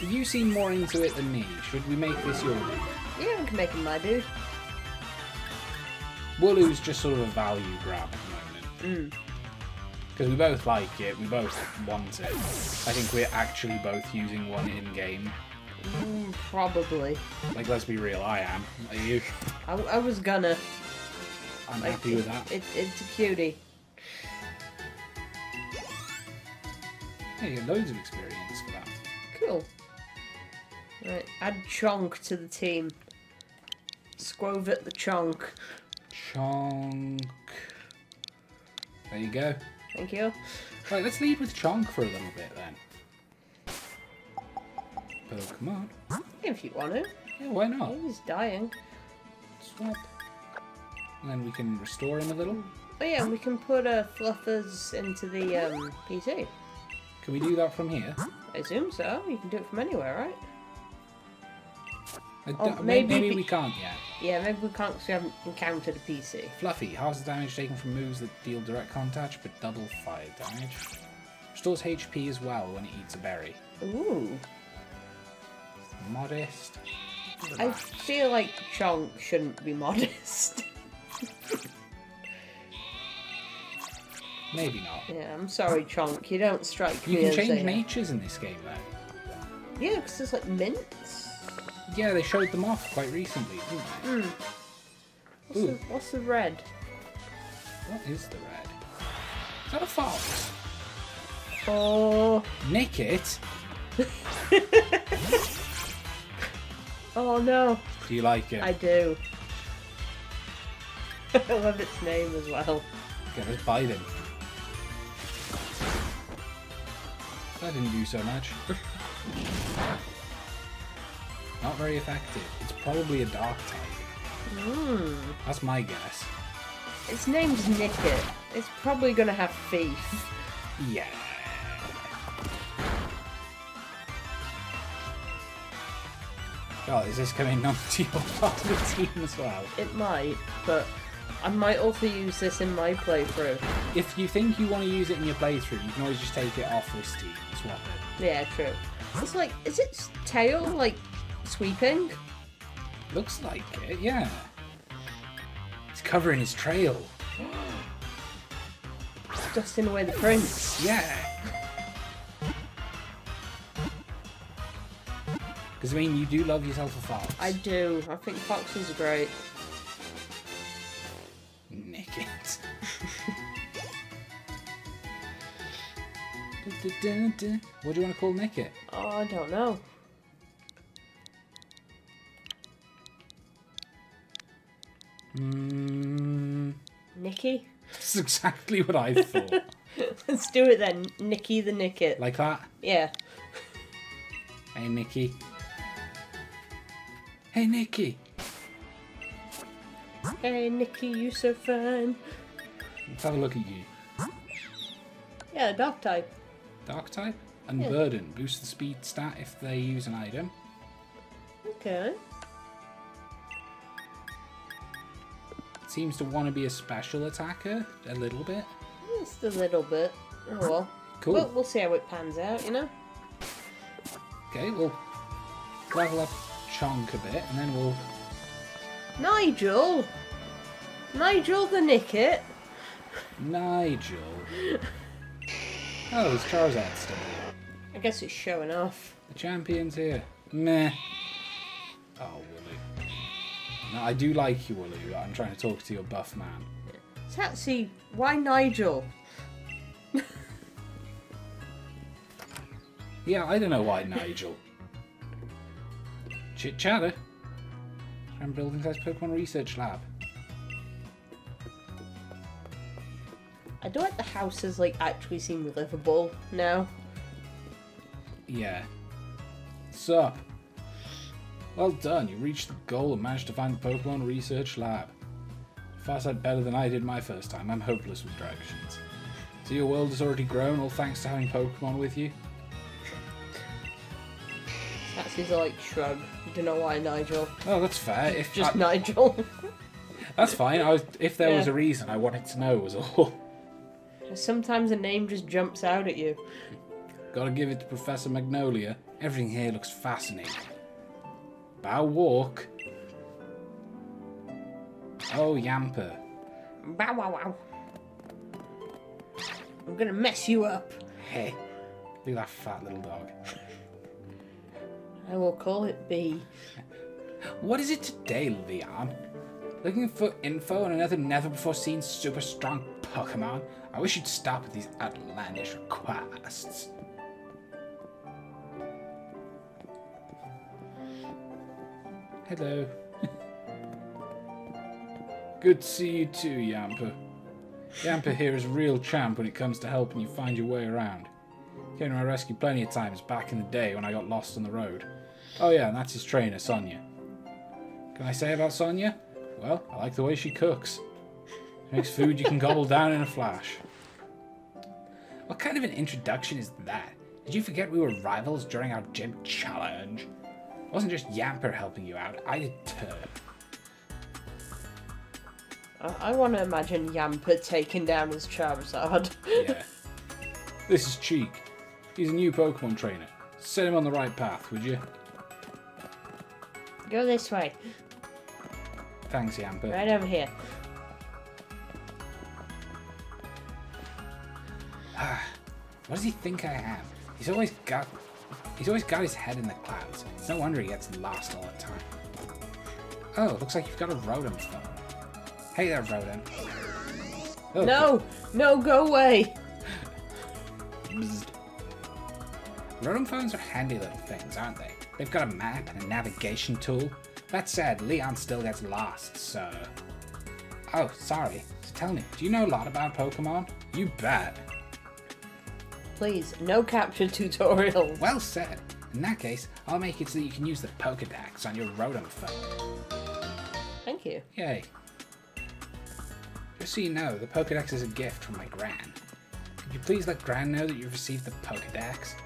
You seem more into it than me. Should we make this your dude? Yeah, we can make him my dude. Wooloo's just sort of a value grab at the moment. Mm. Because we both like it, we both want it. I think we're actually both using one in-game. Mm, probably. Like, let's be real, I am. Are you? I, I was gonna. I'm Like, happy with that. It, it's a cutie. Yeah, you get loads of experience for that. Cool. Right, add Chonk to the team. Skwovet the Chonk. Chonk. There you go. Thank you. Right, let's lead with Chonk for a little bit then. Pokemon. If you want to. Yeah, why not? He's dying. Swap. And then we can restore him a little. Oh yeah, we can put uh, Fluffers into the um, PC. Can we do that from here? I assume so. You can do it from anywhere, right? I Oh, maybe, maybe maybe we can't yet. Yeah, maybe we can't because we haven't encountered a PC. Fluffy, halves the damage taken from moves that deal direct contact, but double fire damage. Restores HP as well when it eats a berry. Ooh. Modest. I feel like Chonk shouldn't be modest. Maybe not. yeah, I'm sorry, Chonk. You don't strike You me can change a... natures in this game though. Yeah, because there's like mints. Yeah, they showed them off quite recently, didn't they? Hmm. What's, the, what's the red? What is the red? Is that a fox? Oh. Nickit? Oh no. Do you like it? I do. I love its name as well. Let's bite him. That didn't do so much. Not very effective. It's probably a dark type. Hmm. That's my guess. Its name's Nickit. It's probably gonna have thief. Yeah. Oh, is this coming onto your part of the team as well? It might, but I might also use this in my playthrough. If you think you want to use it in your playthrough, you can always just take it off this team and swap it. Yeah, true. It's like, is its tail like sweeping? Looks like it, yeah. It's covering his trail. It's dusting away the prints. Yeah. Because, I mean, you do love yourself a fox. I do. I think foxes are great. Nickit. What do you want to call Nickit? Oh, I don't know. Mm, Nicky? that's exactly what I thought. Let's do it then. Nicky the Nickit. like that? Yeah. Hey, Nicky. Hey, Nikki. Hey, Nikki, you so fine. Let's have a look at you. Yeah, dark type. Dark type? And Yeah. Burden. Boost the speed stat if they use an item. Okay. Seems to want to be a special attacker a little bit. Just a little bit. Oh well. Ah, cool. But we'll see how it pans out, you know? Okay, we'll level up Chonk a bit and then we'll. Nigel! Nigel the Nickit! Nigel. Oh, there's Charizard still here. I guess it's showing off. The champion's here. Meh. Oh, Wooloo. No, I do like you, Wooloo. I'm trying to talk to your buff man. Tatsy, why Nigel? Yeah, I don't know why Nigel. Chit chatter. I'm building this Pokemon Research Lab. I don't like the houses like actually seem livable now. Yeah. Sup? Well done, you reached the goal and managed to find the Pokemon Research Lab. Far sight better than I did my first time. I'm hopeless with directions. So your world has already grown, all thanks to having Pokemon with you? That's his like shrug. I don't know why, Nigel. Oh, that's fair. If Just I- Nigel. that's fine. I was, if there was a reason, I wanted to know was all. Sometimes a name just jumps out at you. Gotta give it to Professor Magnolia. Everything here looks fascinating. Bow walk. Oh, Yamper. Bow wow wow. I'm gonna mess you up. Hey, look at that fat little dog. I will call it B. What is it today, Leon? Looking for info on another never before seen super strong Pokemon? I wish you'd stop with these outlandish requests. Hello. Good to see you too, Yamper. Yamper here is a real champ when it comes to helping you find your way around. Came to my rescue plenty of times back in the day when I got lost on the road. Oh yeah, and that's his trainer, Sonia. Can I say about Sonia? Well, I like the way she cooks. She makes food you can gobble down in a flash. What kind of an introduction is that? Did you forget we were rivals during our gym challenge? It wasn't just Yamper helping you out, I did too. I, I want to imagine Yamper taking down his Charizard. Yeah. this is Cheek. He's a new Pokemon trainer. Set him on the right path, would you? Go this way. Thanks, Yamper. Right over here. Ah, what does he think I am? He's always got he's always got his head in the clouds. It's no wonder he gets lost all the time. Oh, looks like you've got a Rotom phone. Hey there, Rotom. Oh, No! No, go away! Rotom phones are handy little things, aren't they? They've got a map and a navigation tool. That said, Leon still gets lost, so. Oh, sorry. So tell me, do you know a lot about Pokemon? You bet. Please, no capture tutorials. Well said. In that case, I'll make it so that you can use the Pokedex on your Rotom phone. Thank you. Yay. Just so you know, the Pokedex is a gift from my Gran. Could you please let Gran know that you've received the Pokedex?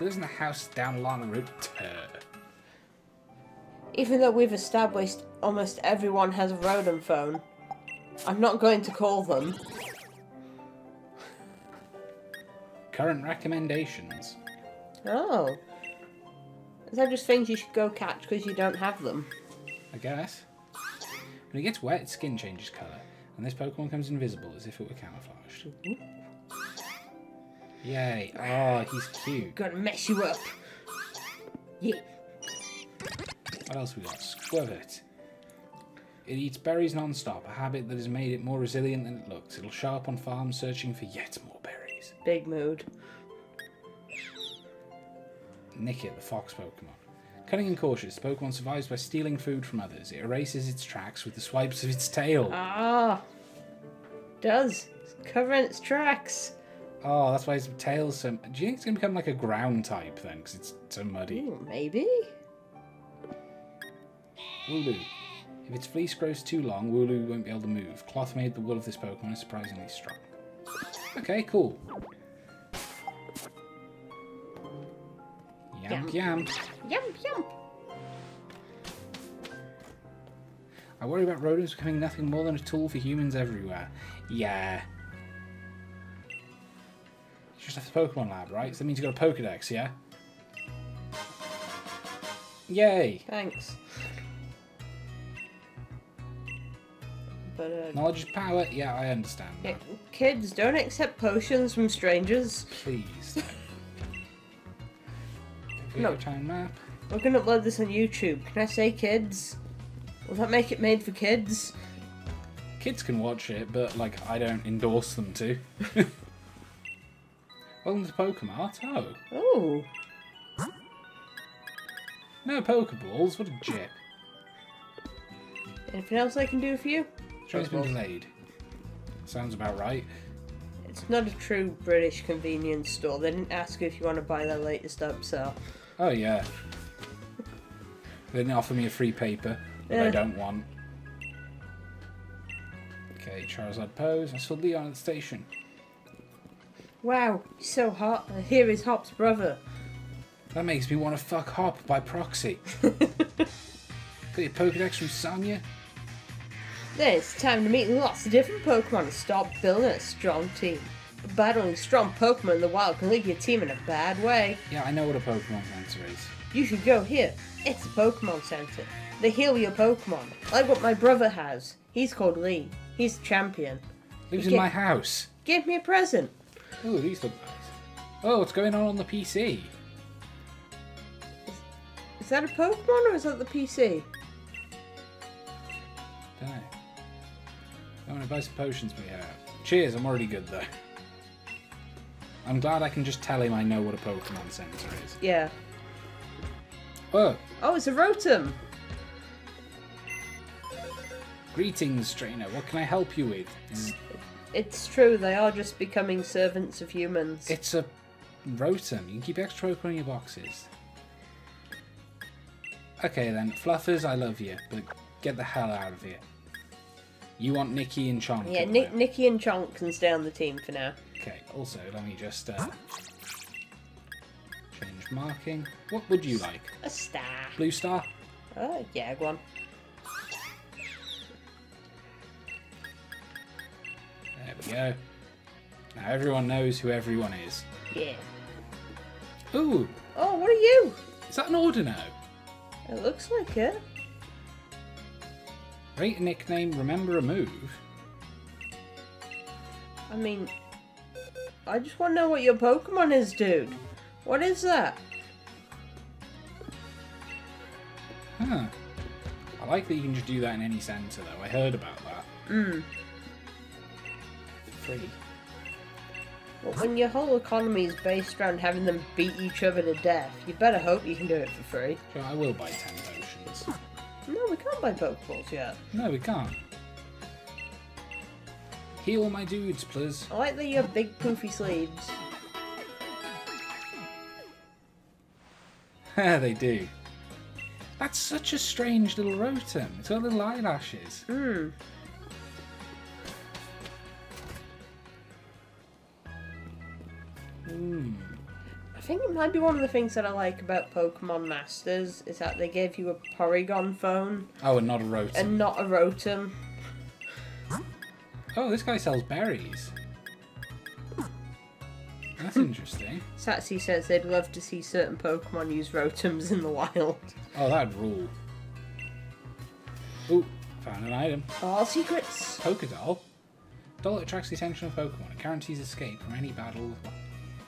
She lives in the house down along Route 2. Even though we've established almost everyone has a Rotom phone, I'm not going to call them. Current recommendations. Oh. Is that just things you should go catch because you don't have them? I guess. When it gets wet, its skin changes colour, and this Pokemon comes invisible as if it were camouflaged. Mm-hmm. Yay. Oh, he's cute. Gonna mess you up. Yeah. What else we got? Skwovet. It eats berries non-stop, a habit that has made it more resilient than it looks. It'll show up on farms searching for yet more berries. Big mood. Nickit, the fox Pokemon. Cunning and cautious, the Pokemon survives by stealing food from others. It erases its tracks with the swipes of its tail. Ah. Does. It's covering its tracks. Oh, that's why its tail's so... Do you think it's going to become like a ground type then, because it's so muddy? Ooh, maybe? Wooloo. If its fleece grows too long, Wooloo won't be able to move. Cloth made the wool of this Pokemon is surprisingly strong. Okay, cool. Yamp yamp. Yum, yum. I worry about rodents becoming nothing more than a tool for humans everywhere. Yeah. You just have the Pokemon lab, right? So that means you've got a Pokedex, yeah? Yay! Thanks. But, uh, Knowledge is power. Yeah, I understand that. kids, don't accept potions from strangers. Please. No. no. Time map. We're gonna upload this on YouTube. Can I say kids? Will that make it made for kids? Kids can watch it, but like I don't endorse them to. Welcome to Pokemart. Oh, Oh, no Pokeballs. What a jip. Anything else I can do for you? Train's been delayed. Sounds about right. It's not a true British convenience store. They didn't ask you if you want to buy their latest up, so. Oh yeah. They didn't offer me a free paper that I don't want. Okay, Charizard pose. I saw Leon at the station. Wow, so hot. I hear he's Hop's brother. That makes me want to fuck Hop by proxy. Got your Pokedex from Sonia? Then it's time to meet lots of different Pokemon and start building a strong team. Battling strong Pokemon in the wild can leave your team in a bad way. Yeah, I know what a Pokemon Center is. You should go here. It's a Pokemon Center. They heal your Pokemon, like what my brother has. He's called Lee. He's the champion. Lives Okay. in my house. Give me a present. Oh, these look nice. Oh, what's going on on the PC? Is that a Pokemon or is that the PC? Don't know. I want to buy some potions, we have? Cheers, I'm already good though. I'm glad I can just tell him I know what a Pokemon Center is. Yeah. Oh, Oh, it's a Rotom. greetings, trainer. What can I help you with? It's true, they are just becoming servants of humans. It's a Rotom. You can keep extra Pokemon in your boxes. Okay then, Fluffers, I love you, but get the hell out of here. You want Nikki and Chonk? yeah, up Nick, there. Nicky and Chonk can stay on the team for now. Okay, also, let me just uh, change marking. What would you like? A star. Blue Star? Oh, yeah, go on. There we go. Now everyone knows who everyone is. Yeah. Ooh, Oh, what are you? is that an Audino? It looks like it. Rate a nickname, remember a move. I mean, I just want to know what your Pokemon is, dude. What is that? Huh. I like that you can just do that in any center, though. I heard about that. Hmm. Well, when your whole economy is based around having them beat each other to death, you better hope you can do it for free. So I will buy 10 potions. No, we can't buy Pokeballs yet. No, we can't. Heal my dudes, please. I like that you have big poofy sleeves. they do. That's such a strange little Rotom. It's got little eyelashes. Hmm. Hmm. I think it might be one of the things that I like about Pokemon Masters is that they gave you a Porygon phone Oh, and not a Rotom. and not a Rotom. Oh, this guy sells berries. That's interesting. Satsy says they'd love to see certain Pokemon use Rotoms in the wild. Oh, that'd rule. Ooh, found an item. All secrets. Pokedoll. Doll attracts the attention of Pokemon. It guarantees escape from any battle.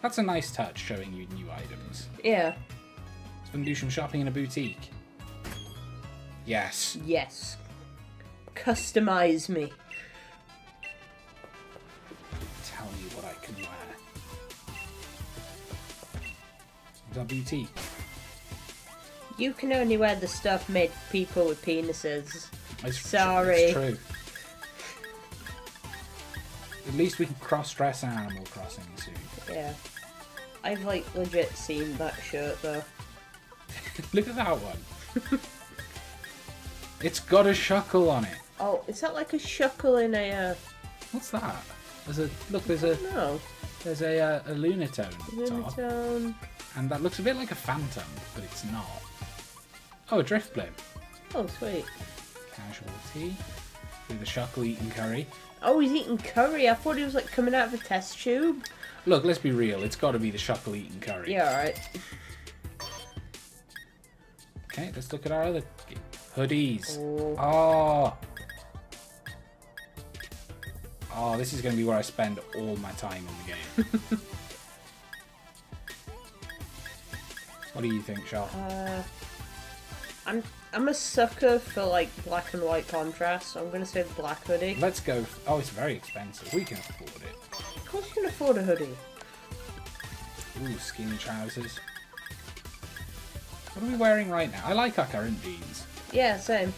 That's a nice touch, showing you new items. Yeah. It's going to do some shopping in a boutique. Yes. Yes. Customize me. Tell me what I can wear. It's a boutique. You can only wear the stuff made for people with penises. It's, Sorry. It's true. At least we can cross-dress Animal Crossing soon. Yeah. I've like legit seen that shirt though. Look at that one. it's got a shuckle on it. Oh, is that like a shuckle in a uh What's that? There's a look. There's a no. there's a uh, a Lunatone top, Lunatone. and that looks a bit like a Phantom, but it's not. Oh, a Drifblim. Oh sweet. Casualty. With a shuckle eating curry. Oh, he's eating curry. I thought he was like coming out of a test tube. Look, let's be real. It's got to be the shuckle eating curry. Yeah, alright. Okay, let's look at our other hoodies. Oh. Oh. Oh, this is going to be where I spend all my time in the game. what do you think, Shah? Uh, I'm I'm a sucker for like black and white contrast. So I'm gonna say the black hoodie. Let's go. Oh, it's very expensive. We can afford it. Of course you can afford a hoodie. Ooh, skinny trousers. What are we wearing right now? I like our current jeans. Yeah, same.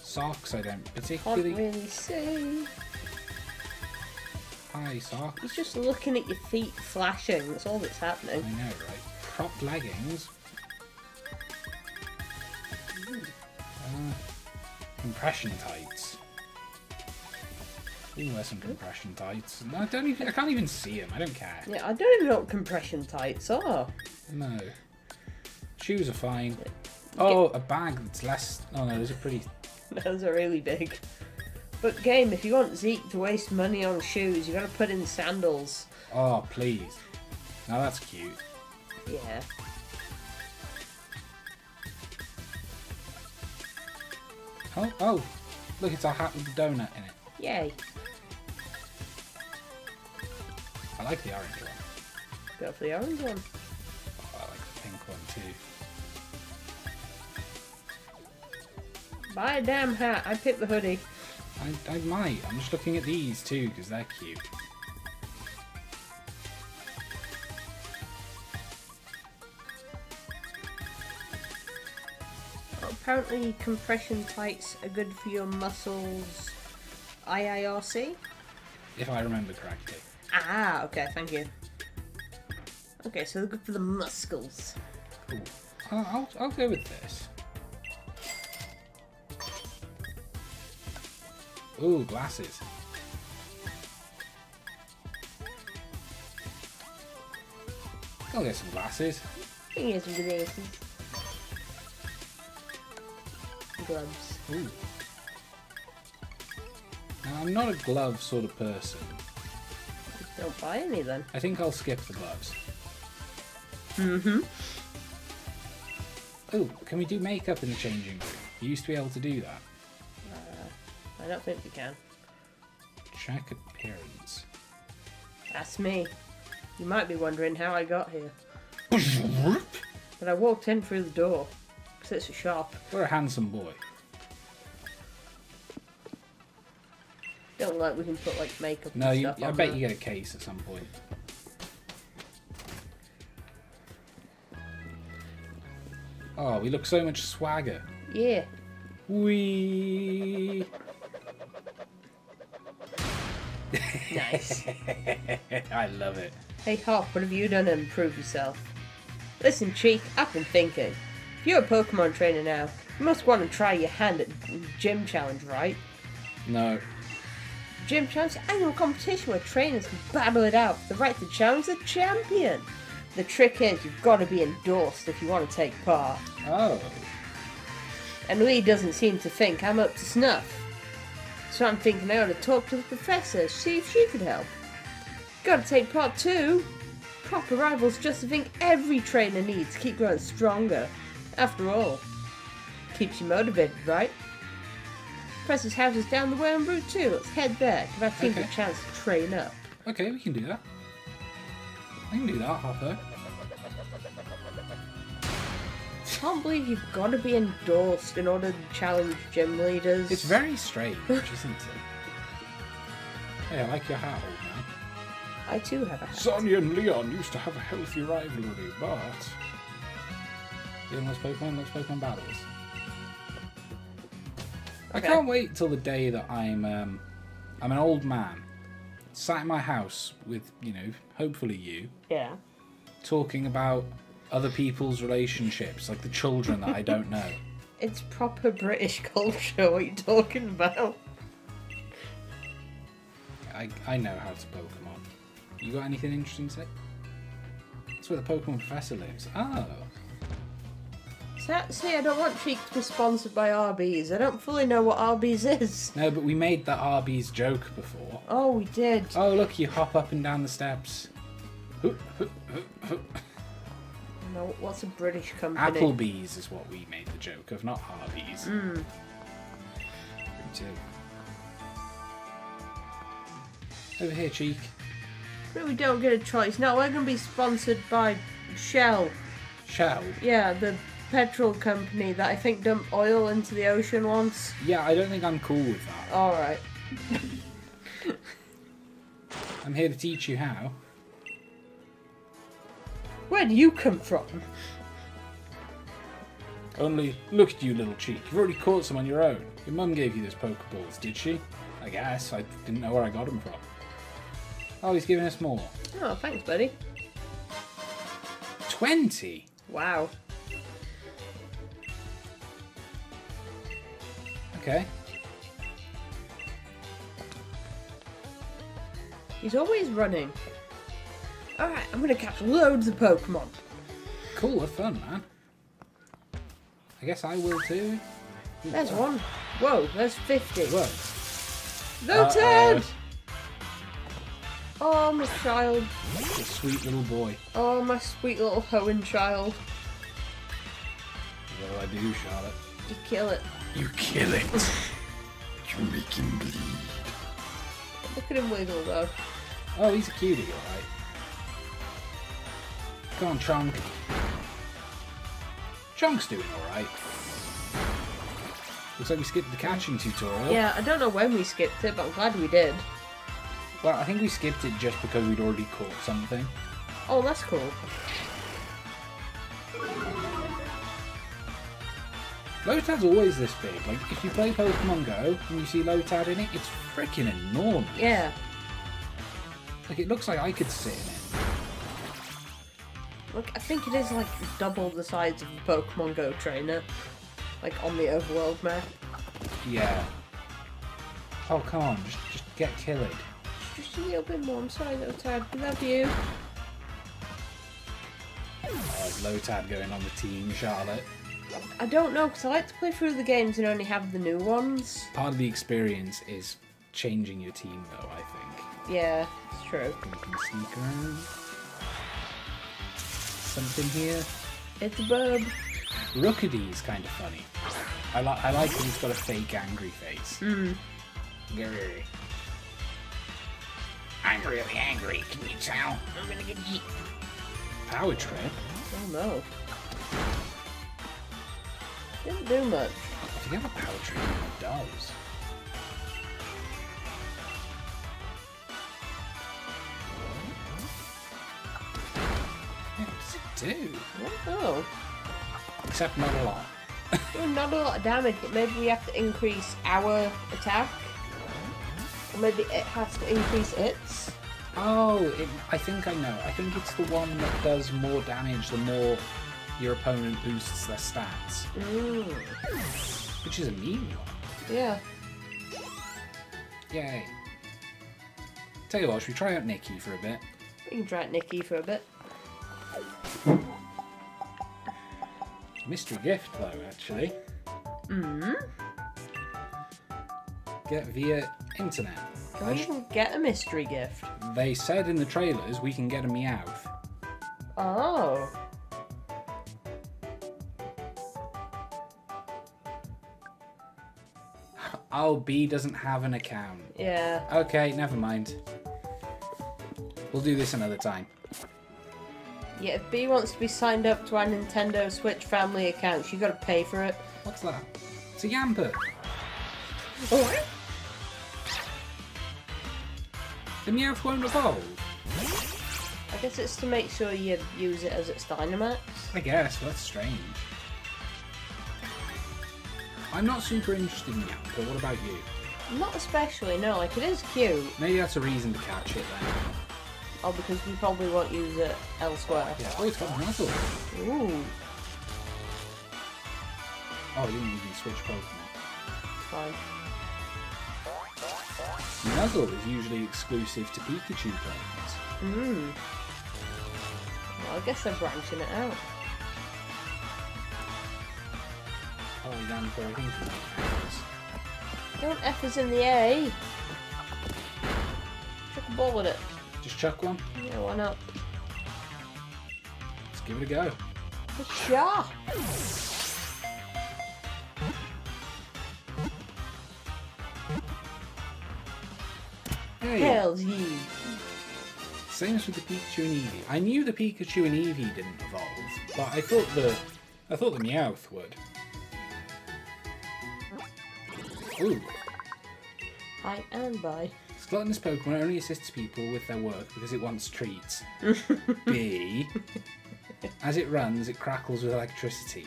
Socks, I don't particularly... Can't really see. Hi, socks. He's just looking at your feet flashing. That's all that's happening. I know, right? Cropped leggings. Uh, compression tights. Ooh, there's some compression tights. No, I don't even. I can't even see them. I don't care. Yeah, I don't even know what compression tights are. No. Shoes are fine. Oh, a bag that's less. Oh no, those are pretty. Those are really big. But game, if you want Zeke to waste money on shoes, you gotta put in sandals. Oh, please. Now that's cute. Yeah. Oh, oh, look, it's our hat with the donut in it. Yay. I like the orange one. Go for the orange one. Oh, I like the pink one too. Buy a damn hat. I picked the hoodie. I, I might. I'm just looking at these too because they're cute. Apparently, compression tights are good for your muscles. IIRC? If I remember correctly. Ah, okay, thank you. Okay, so they're good for the muscles. Cool. I'll, I'll, I'll go with this. Ooh, glasses. I'll get some glasses. Fingers and glasses. Gloves. Ooh. Now, I'm not a glove sort of person. Don't buy any then. I think I'll skip the gloves. Mm-hmm. Oh, can we do makeup in the changing room? You used to be able to do that. I don't think we can. Check appearance. That's me. You might be wondering how I got here. But I walked in through the door. Because it's a shop. We're a handsome boy. Like we can put like makeup No, you, I bet there. you get a case at some point. Oh, we look so much swagger. Yeah. Wee. Nice. I love it. hey Hop, what have you done to improve yourself? Listen, Cheek, I've been thinking. If you're a Pokemon trainer now, you must want to try your hand at Gym Challenge, right? No. Gym Challenge is an annual competition where trainers can battle it out for the right to challenge the champion. The trick is you've got to be endorsed if you want to take part. Oh. And Lee doesn't seem to think I'm up to snuff. So I'm thinking I ought to talk to the professor, see if she could help. Gotta take part too. Proper rivals just the thing every trainer needs to keep growing stronger. After all, keeps you motivated, right? Professor's house is down the way on Route 2. Let's head there. Give our team Okay. a chance to train up. Okay, we can do that. I can do that, Hopper. Can't believe you've got to be endorsed in order to challenge gym leaders. It's very strange, isn't it? Hey, I like your hat, old man. I too have a hat. Sonia and Leon used to have a healthy rivalry, but... In those Pokemon, those Pokemon battles. I Okay. can't wait till the day that I'm, um, I'm an old man, sat in my house with, you know, hopefully you, Yeah. talking about other people's relationships, like the children that I don't know. It's proper British culture. What are you talking about? I, I know how to Pokemon. You got anything interesting to say? That's where the Pokemon Professor lives. Oh. See, I don't want Cheek to be sponsored by Arby's. I don't fully know what Arby's is. No, but we made that Arby's joke before. Oh, we did. Oh, look, you hop up and down the steps. No, what's a British company? Applebee's is what we made the joke of, not Harvey's. Hmm. Over here, cheek. But we don't get a choice. No, we're going to be sponsored by Shell. Shell. Yeah, the petrol company that I think dumped oil into the ocean once. Yeah, I don't think I'm cool with that. Alright. I'm here to teach you how. Where do you come from? Only, look at you, little cheek. You've already caught some on your own. Your mum gave you those Pokeballs, did she? I guess. I didn't know where I got them from. Oh, he's giving us more. Oh, thanks, buddy. 20? Wow. Okay. He's always running. Alright, I'm gonna catch loads of Pokemon. Cool, fun, man. I guess I will too. There's one. Whoa, there's 50. Whoa. No, Ted! Uh-oh. Oh, my child. A sweet little boy. Oh, my sweet little Hoenn child. What do I do, Charlotte? You kill it. You kill it. you make him bleed. Look at him wiggle, though. Oh, he's a cutie, alright. Come on, Chonk. Chonk's doing alright. Looks like we skipped the catching tutorial. Yeah, I don't know when we skipped it, but I'm glad we did. Well, I think we skipped it just because we'd already caught something. Oh, that's cool. Lotad's always this big. Like, if you play Pokemon Go and you see Lotad in it, it's freaking enormous. Yeah. Like, it looks like I could sit in it. Look, I think it is like double the size of the Pokemon Go trainer. Like on the overworld map. Yeah. Oh, come on, just, just get killed. Just a little bit more. I'm sorry, little Tad. We love you. Oh, Lotad going on the team, Charlotte? I don't know, because I like to play through the games and only have the new ones. Part of the experience is changing your team, though, I think. Yeah, it's true. You can sneak around. Something here. It's a bub. Rookidee's kind of funny. I, li- I like that he's got a fake angry face. Mm. Grr. I'm really angry, can you tell? I'm gonna get you. Power trip? Oh no. Didn't do much. If you have a power it does. Yeah, what's it do? Oh. Except not a lot. Well, not a lot of damage, but maybe we have to increase our attack. Or maybe it has to increase its. Oh, it, I think I know. I think it's the one that does more damage the more your opponent boosts their stats, Mm. which is a mean one. Yeah. Yay. Tell you what, should we try out Nikki for a bit? We can try it Nikki for a bit. Mystery gift, though, actually. Mm. Get via internet. Can we even get a mystery gift? They said in the trailers we can get a Meowth. Oh. Oh, B doesn't have an account. Yeah. Okay, never mind. We'll do this another time. Yeah, if B wants to be signed up to our Nintendo Switch family account, you gotta pay for it. What's that? It's a Yamper. Oh. The Meowth won't evolve. I guess it's to make sure you use it as its Dynamax. I guess, that's strange. I'm not super interested in Yamper, but what about you? Not especially, no. Like, it is cute. Maybe that's a reason to catch it then. Oh, because we probably won't use it elsewhere. Yeah. Oh, it's got Nuzzle. Ooh, Oh, you didn't even switch Pokemon. fine. Nuzzle is usually exclusive to Pikachu players. Hmm. Well, I guess they're branching it out. Oh, Yamper, I think you might have this. Don't F is in the A. Eh? Chuck a ball at it. Just chuck one. Yeah, why not? Let's give it a go. Good shot. Hey, Hells ye. same as with the Pikachu and Eevee. I knew the Pikachu and Eevee didn't evolve, but I thought the I thought the Meowth would. Ooh, Hi and bye. gluttonous Pokemon only assists people with their work because it wants treats. B. As it runs, it crackles with electricity.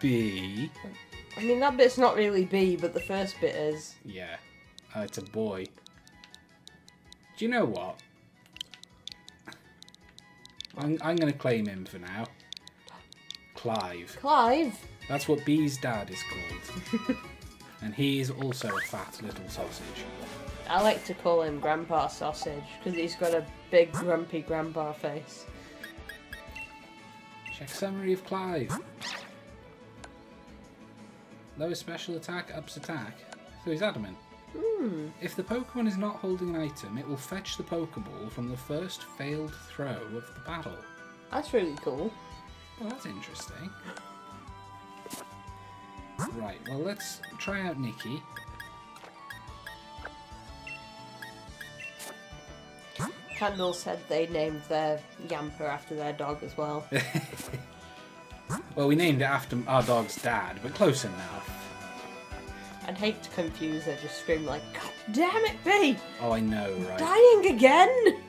B. I mean, that bit's not really B, but the first bit is. Yeah. Uh, it's a boy. Do you know what? I'm, I'm going to claim him for now. Clive. Clive. That's what B's dad is called. and he is also a fat little sausage. I like to call him Grandpa Sausage because he's got a big grumpy grandpa face. Check summary of Clive. Lowest special attack, ups attack. So he's adamant. Hmm. If the Pokemon is not holding an item, it will fetch the Pokeball from the first failed throw of the battle. That's really cool. Well, that's interesting. Right, well, let's try out Nikki. Candle said they named their Yamper after their dog as well. Well, we named it after our dog's dad, but close enough. I'd hate to confuse her, just scream like, God damn it, B! Oh, I know, right? Dying again!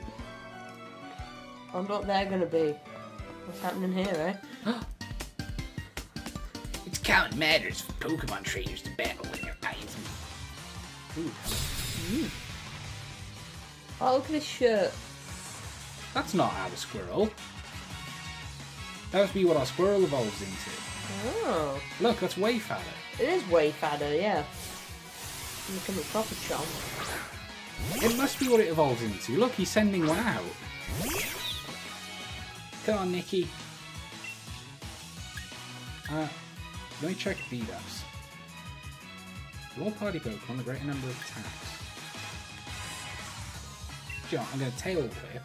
I wonder what they're gonna be. What's happening here, eh? Count matters for Pokemon trainers to battle when you're item. Ooh, Oh, look at this shirt. that's not our squirrel. That must be what our squirrel evolves into. Oh. Look, that's Wayfarer. It is way fatter, yeah. A proper chomp. It must be what it evolves into. Look, he's sending one out. Come on, Nikki. Uh, let me check beat ups. All party Pokemon, a greater number of attacks. John, I'm going to tail whip.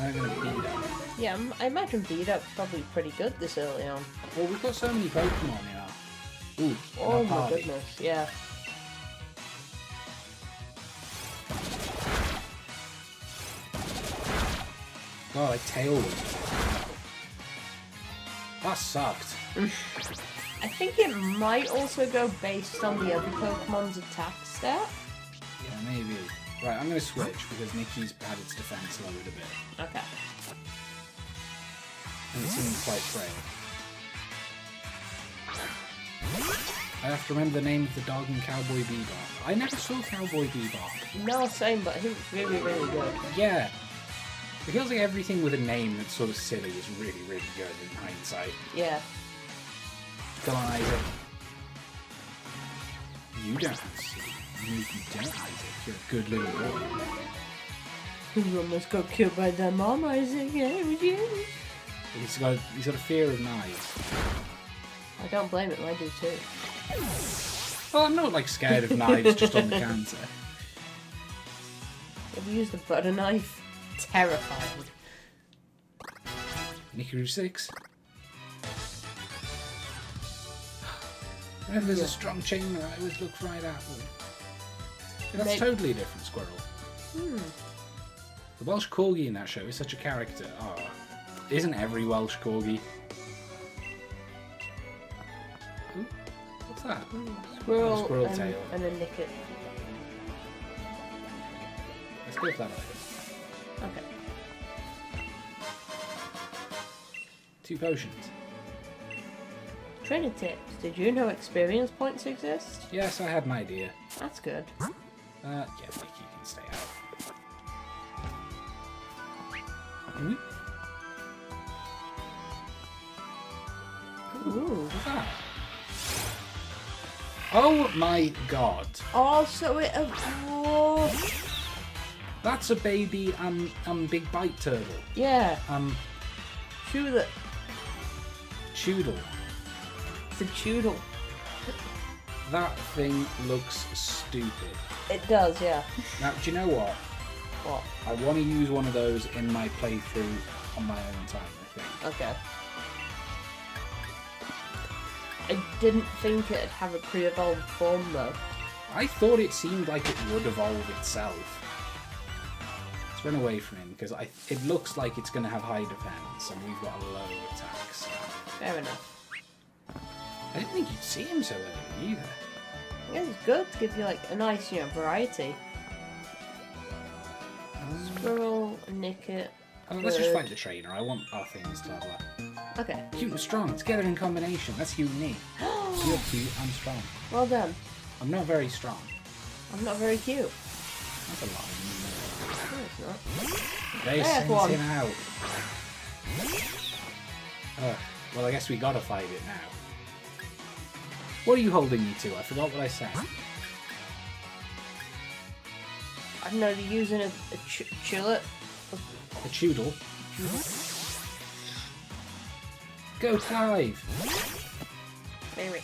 I'm going to beat up. Yeah, I'm- imagine beat up's probably pretty good this early on. Well, we've got so many Pokemon in our. Ooh, Oh our my party. goodness, yeah. God, I tail whipped. That sucked. I think it might also go based on the other Pokemon's attack stat. Yeah, maybe. Right, I'm going to switch because Nikki's had its defense lowered a bit. Okay. And it seems quite frail. I have to remember the name of the dog in Cowboy Bebop. I never saw Cowboy Bebop. No, same, but think it's really, really good. Yeah. It feels like everything with a name that's sort of silly is really, really good in hindsight. Yeah. Come on, Isaac. You don't have to see. You, you don't, Isaac. You're a good little boy. You almost got killed by their mom, Isaac. Yeah, it was you. He's got, he's got a fear of knives. I don't blame him, I do too. Well, I'm not like scared of knives just on the counter. Have you used a butter knife? Terrified. Nikiru 6. Whenever there's Yeah. a strong chamber, I always look right at them. That's Maybe- totally a different squirrel. Hmm. The Welsh Corgi in that show is such a character. Oh, isn't every Welsh Corgi? Ooh, what's that? Hmm. Squirrel, Squirrel and, tail. and a Nickit. Let's go for that. Okay. Two potions. Trainer tips. Did you know experience points exist? Yes, I had an idea. That's good. Uh, yeah, you can stay out. Hmm? Ooh. What's that? Oh my god. Oh, so it. Oh. That's a baby um um big bite turtle. Yeah. Um that. Chewtle. It's a Chewtle. That thing looks stupid. It does, yeah. Now, do you know what? What? I want to use one of those in my playthrough on my own time, I think. Okay. I didn't think it'd have a pre-evolved form though. I thought it seemed like it would evolve itself. Run away from him because I it looks like it's going to have high defense and we've got a low attack. So Fair enough. I didn't think you'd see him so early either. I guess it's good to give you like a nice, you know, variety. Um, Squirrel, Nickit, Oh, let's just fight the trainer. I want our things to have that. Okay. Cute and strong, together in combination. That's you and me. You're cute, I'm strong. Well done. I'm not very strong. I'm not very cute. That's a lie. No, it's not. They There's sent him out. Ugh, well, I guess we gotta fight it now. What are you holding me to? I forgot what I said. I don't know, you're using a, a ch- chillet. A Chewtle. Go, Clive! Maybe.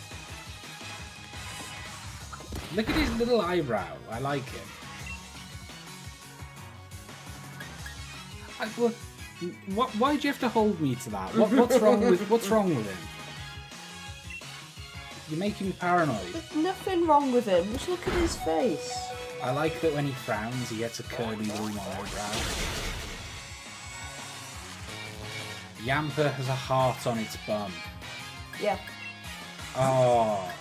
Look at his little eyebrow. I like him. I, well, what, why do you have to hold me to that? What, what's wrong with What's wrong with him? You're making me paranoid. There's nothing wrong with him. Just look at his face. I like that when he frowns, he gets a curly little eyebrow. Yamper has a heart on its bum. Yeah. Oh,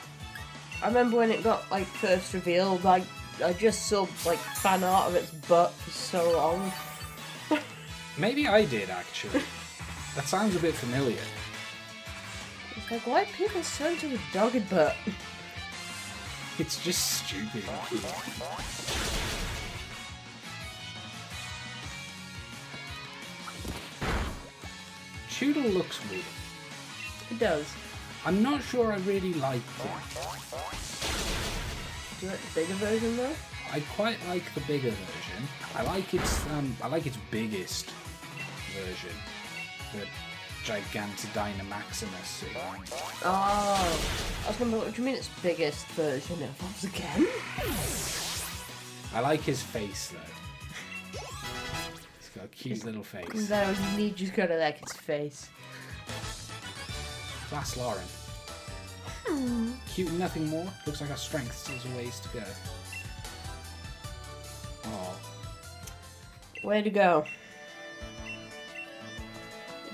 I remember when it got like first revealed, like I just saw like fan art of its butt for so long. Maybe I did actually. That sounds a bit familiar. It's like why are people so into the dogged butt? It's just stupid. Chewtle looks weird. It does. I'm not sure I really like him. Do you like the bigger version though? I quite like the bigger version. I like its um, I like its biggest version, the Gigantic Dynamaximus. Oh, I was gonna. What do you mean its biggest version? It evolves again? I like his face though. He's got a cute little face. No, you need just go to like its face. That's Lauren. Cute and nothing more. Looks like our strength still has a ways to go. Oh, Way to go.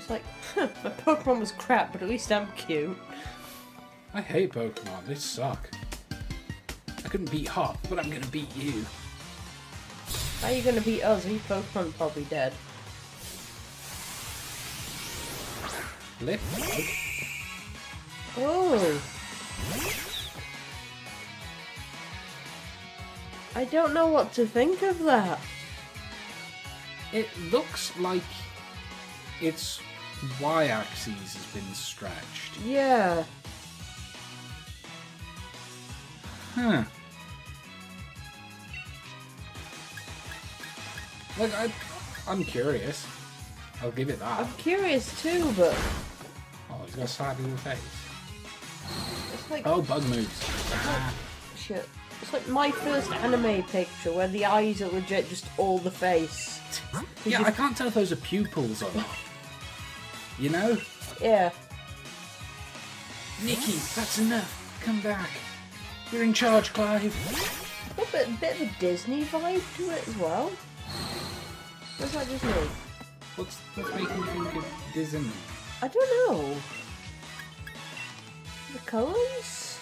It's like, huh, my Pokemon was crap, but at least I'm cute. I hate Pokemon. They suck. I couldn't beat Hop, but I'm gonna beat you. How are you gonna beat us? Your Pokemon probably dead. Lip bug. Oh. I don't know what to think of that. It looks like its y-axis has been stretched. Yeah. Huh. Like I, I'm curious. I'll give it that. I'm curious too, but Oh, he's got a sad little face. it's like Oh, bug moves. Ah. shit. It's like my first anime picture where the eyes are legit just all the face. Yeah, I can't tell if those are pupils or not. You know? Yeah. Nikki, that's enough. Come back. You're in charge, Clive. A bit, of a Disney vibe to it as well. What's that just me? What's, what's making you think of Disney? I don't know. The colours?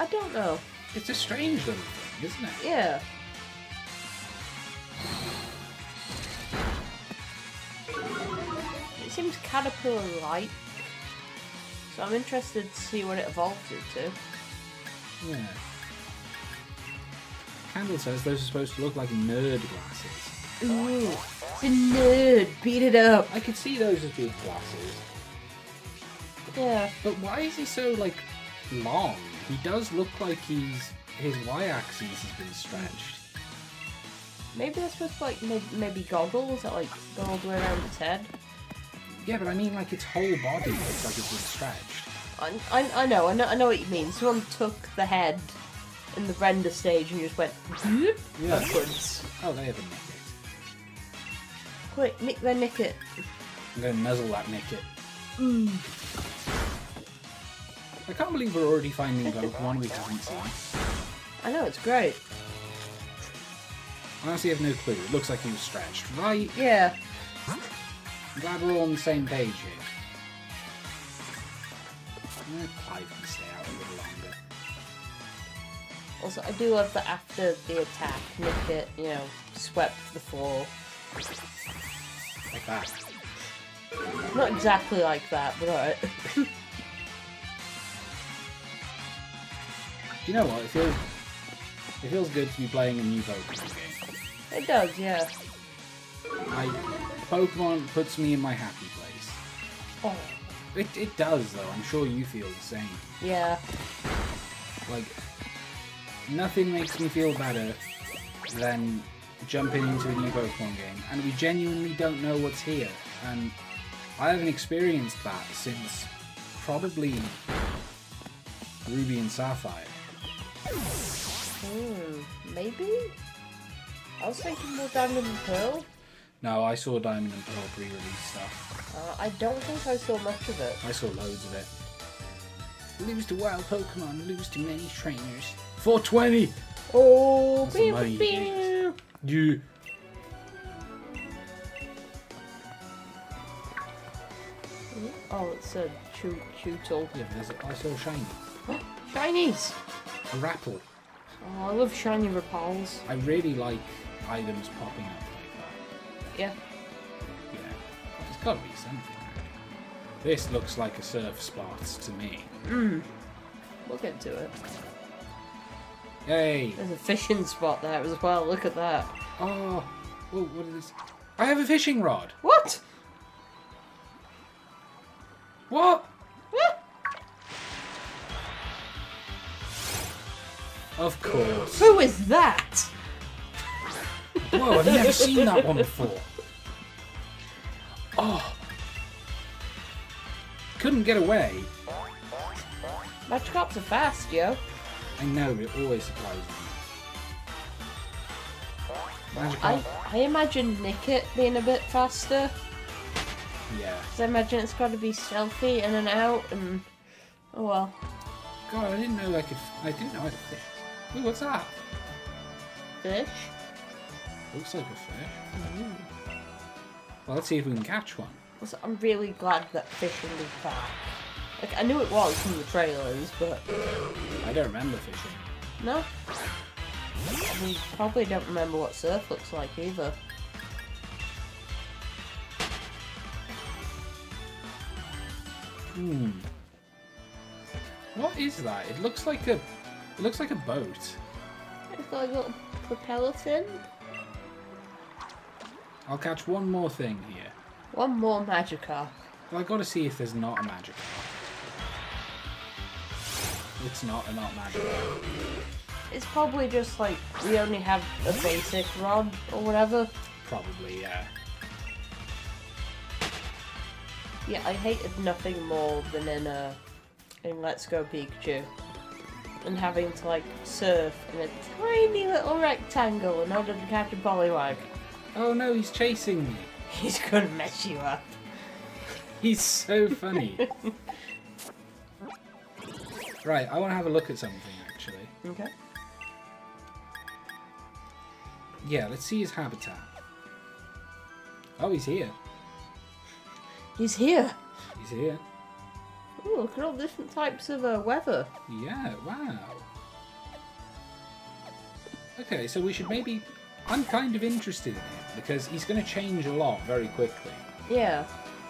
I don't know. It's a strange little thing, isn't it? Yeah. Seems caterpillar-like. So I'm interested to see what it evolves into. Yeah. Candle says those are supposed to look like nerd glasses. Ooh, it's a nerd. Beat it up. I could see those as being glasses. Yeah. But why is he so, like, long? He does look like he's... His y-axis has been stretched. Maybe that's supposed to like maybe, goggles that like go all the way around its head. Yeah, but I mean, like, its whole body looks like it's been stretched. I, I, I know, I know, I know what you mean. Someone took the head in the render stage and you just went Yeah. upwards. Oh, they haven't nicked it. Quick, nick their Nickit. I'm gonna nuzzle that Nickit. Mm. I can't believe we're already finding Pokemon we haven't seen. I know it's great. I honestly have no clue. It looks like he was stretched. Right? Yeah. I'm glad we're all on the same page here. Eh, Clive can stay out a little longer. Also, I do love that after the attack, Nickit, you know, swept the floor. Like that. Not exactly like that, but alright. Do you know what? It feels it feels good to be playing a new Pokemon game. it does, yeah. I Pokemon puts me in my happy place. Oh, It it does though. I'm sure you feel the same. yeah. Like nothing makes me feel better than jumping into a new Pokemon game, and we genuinely don't know what's here. And I haven't experienced that since probably Ruby and Sapphire. Hmm, maybe? I was thinking more Diamond and Pearl. No, I saw Diamond and Pearl pre-release stuff. Uh, I don't think I saw much of it. I saw loads of it. Lose to wild Pokemon, lose to many trainers. 420! Oh, That's the beep, money beep. you You. Oh, it's a chew chew tool. Yeah, but there's a, I saw shiny. What? Shinies! A Rapple. Oh, I love shiny Rapals. I really like items popping up like that. Yeah. Yeah. There's gotta be something. This looks like a surf spot to me. Hmm. We'll get to it. Hey! There's a fishing spot there as well. Look at that. Oh! Oh, what is this? I have a fishing rod! What? What? What? Of course. Who is that? Whoa, I've never seen that one before. Oh. Couldn't get away. Magikarps are fast, yo. I know, but it always surprises me. Magikarp. I, I imagine Nickit being a bit faster. Yeah. Because I imagine it's got to be stealthy in and out and... Oh well. God, I didn't know I could. I didn't know I could fish. Ooh, what's that? Fish? Looks like a fish. Well, let's see if we can catch one. Also, I'm really glad that fishing is back. Like, I knew it was from the trailers, but... I don't remember fishing. No? I mean, probably don't remember what surf looks like either. Hmm. What is that? It looks like a. It looks like a boat. It's got a little propeller fin. I'll catch one more thing here. One more Magikarp. Well, I gotta see if there's not a magic. It's not a not magic. It's probably just like we only have a basic rod or whatever. Probably, yeah. Yeah, I hated nothing more than in uh, in Let's Go Pikachu. And having to like surf in a tiny little rectangle in order to catch a Poliwag. Oh no, he's chasing me. He's gonna mess you up. He's so funny. right, I want to have a look at something actually. Okay. Yeah, let's see his habitat. Oh, he's here. He's here. He's here. Ooh, look at all the different types of uh, weather. Yeah, wow. Okay, so we should maybe. I'm kind of interested in him because he's going to change a lot very quickly Yeah.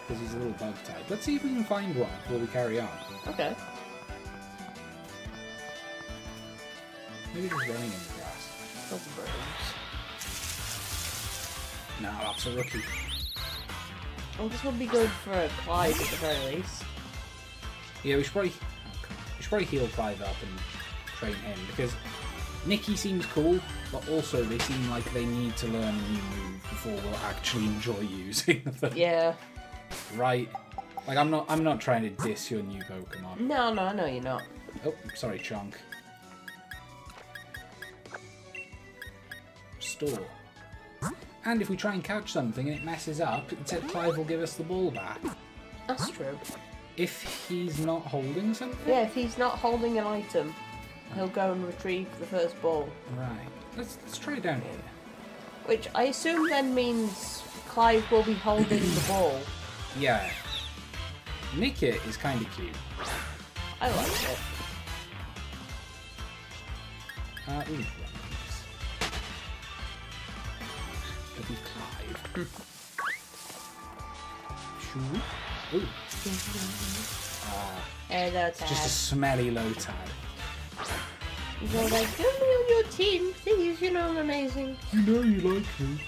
because he's a little bug type. Let's see if we can find one before we carry on. Okay. Maybe just running in the grass. Those birds. No, that's a rookie. Well, this would be good for a Clyde at the very least. Yeah, we should probably. We should probably heal Clive up and train him because Nikki seems cool, but also they seem like they need to learn a new move before we'll actually enjoy using them. Yeah. Right. Like I'm not. I'm not trying to diss your new Pokemon. No, no, I know you're not. Oh, sorry, Chunk. Store. And if we try and catch something and it messes up, said Clive will give us the ball back. That's true. If he's not holding something? Yeah, if he's not holding an item, he'll go and retrieve the first ball. Right. Let's, let's try down here. Which I assume then means Clive will be holding the ball. Yeah. Nickit is kind of cute. I like it. Uh, ooh, Clive. Shoo. Ooh, Hello, just a smelly Lotad. He's all like, "Put me on your team, please. You know I'm amazing." You know you like me.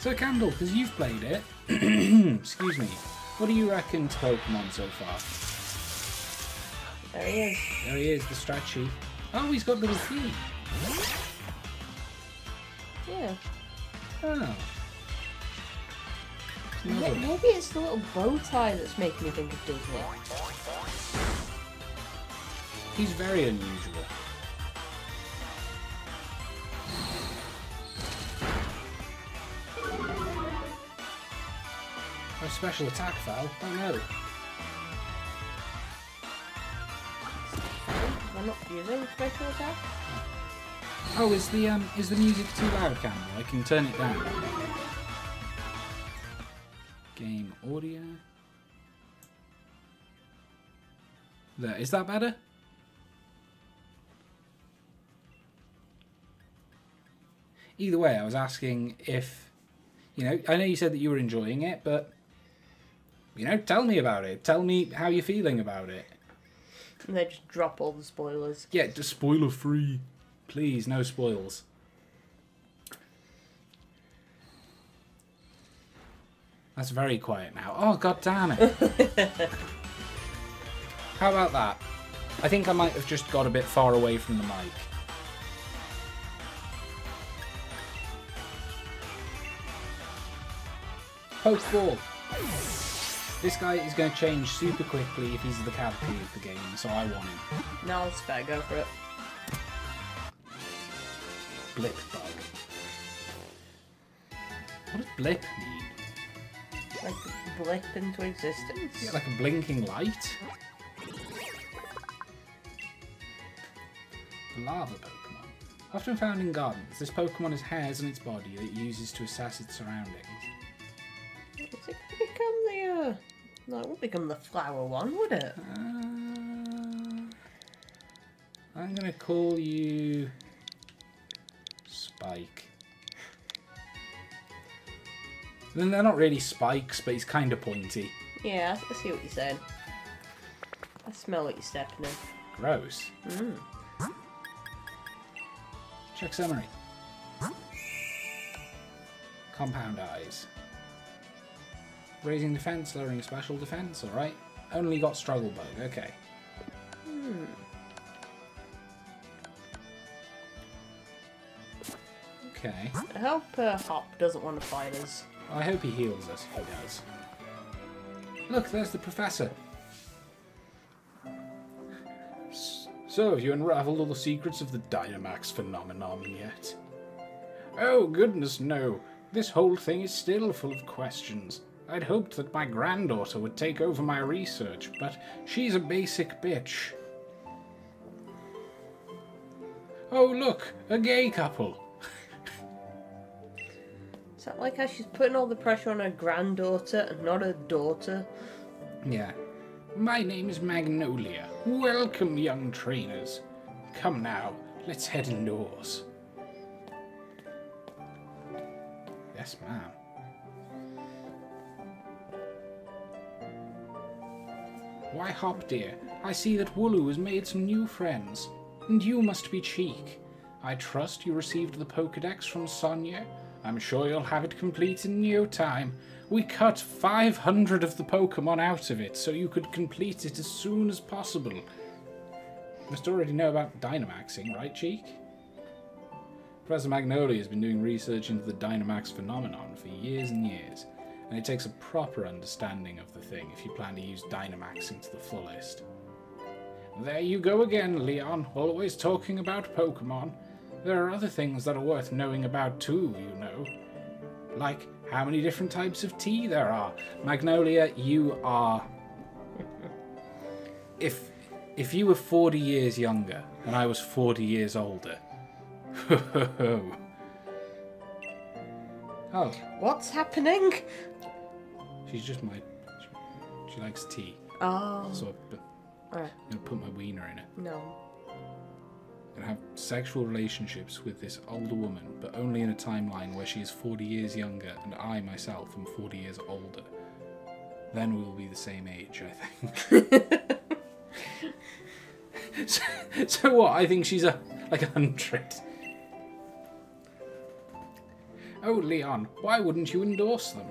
So, Candle, because you've played it, excuse me, what do you reckon to Pokemon so far? There he is. There he is, the stretchy. Oh, he's got little feet. Yeah. Oh. It's May- lovely. Maybe it's the little bow tie that's making me think of Disney. He's very unusual. A special attack foul? Oh no. Am I not using special attack? Oh, is the um is the music too loud, Campbell? I can turn it down. Game audio. There, is that better? Either way, I was asking if, you know, I know you said that you were enjoying it, but, you know, tell me about it. Tell me how you're feeling about it. And they just drop all the spoilers. Yeah, just spoiler free. Please, no spoils. That's very quiet now. Oh, god damn it. How about that? I think I might have just got a bit far away from the mic. Pokeball. This guy is going to change super quickly if he's the Caterpie of the game, so I want him. No, it's fair. Go for it. Blip bug. What does blip mean? Like blip into existence. Yeah, like a blinking light? The larva Pokemon. Often found in gardens, this Pokemon has hairs on its body that it uses to assess its surroundings. Is it gonna become the uh? No, it won't become the flower one, would it? Uh, I'm gonna call you Spike. Then they're not really spikes, but he's kind of pointy. Yeah, I see what you're saying. I smell what you're stepping in. Gross. Mm. Check summary. Compound eyes. Raising defense, lowering special defense, alright. Only got struggle bug, okay. Hmm. Okay. I hope uh, Hop doesn't want to fight us. I hope he heals us if he does. Look, there's the professor. So, have you unraveled all the secrets of the Dynamax phenomenon yet? Oh, goodness, no. This whole thing is still full of questions. I'd hoped that my granddaughter would take over my research, but she's a basic bitch. Oh, look, a gay couple. Is that like how she's putting all the pressure on her granddaughter and not her daughter? Yeah. My name is Magnolia. Welcome, young trainers. Come now, let's head indoors. Yes, ma'am. Why, Hop dear, I see that Wooloo has made some new friends. And you must be Cheek. I trust you received the Pokedex from Sonia. I'm sure you'll have it complete in no time. We cut 500 of the Pokemon out of it so you could complete it as soon as possible. Must already know about Dynamaxing, right, Cheek? Professor Magnolia has been doing research into the Dynamax phenomenon for years and years, and it takes a proper understanding of the thing if you plan to use Dynamaxing to the fullest. There you go again, Leon, always talking about Pokemon. There are other things that are worth knowing about too, you know. Like how many different types of tea there are. Magnolia, you are. If if you were 40 years younger and I was 40 years older. oh, What's happening? She's just my. She likes tea. Oh, So I'm gonna put my wiener in it. No. and have sexual relationships with this older woman, but only in a timeline where she is 40 years younger and I myself am 40 years older. Then we will be the same age, I think. so, so what? I think she's a like a hundred. Oh, Leon, why wouldn't you endorse them?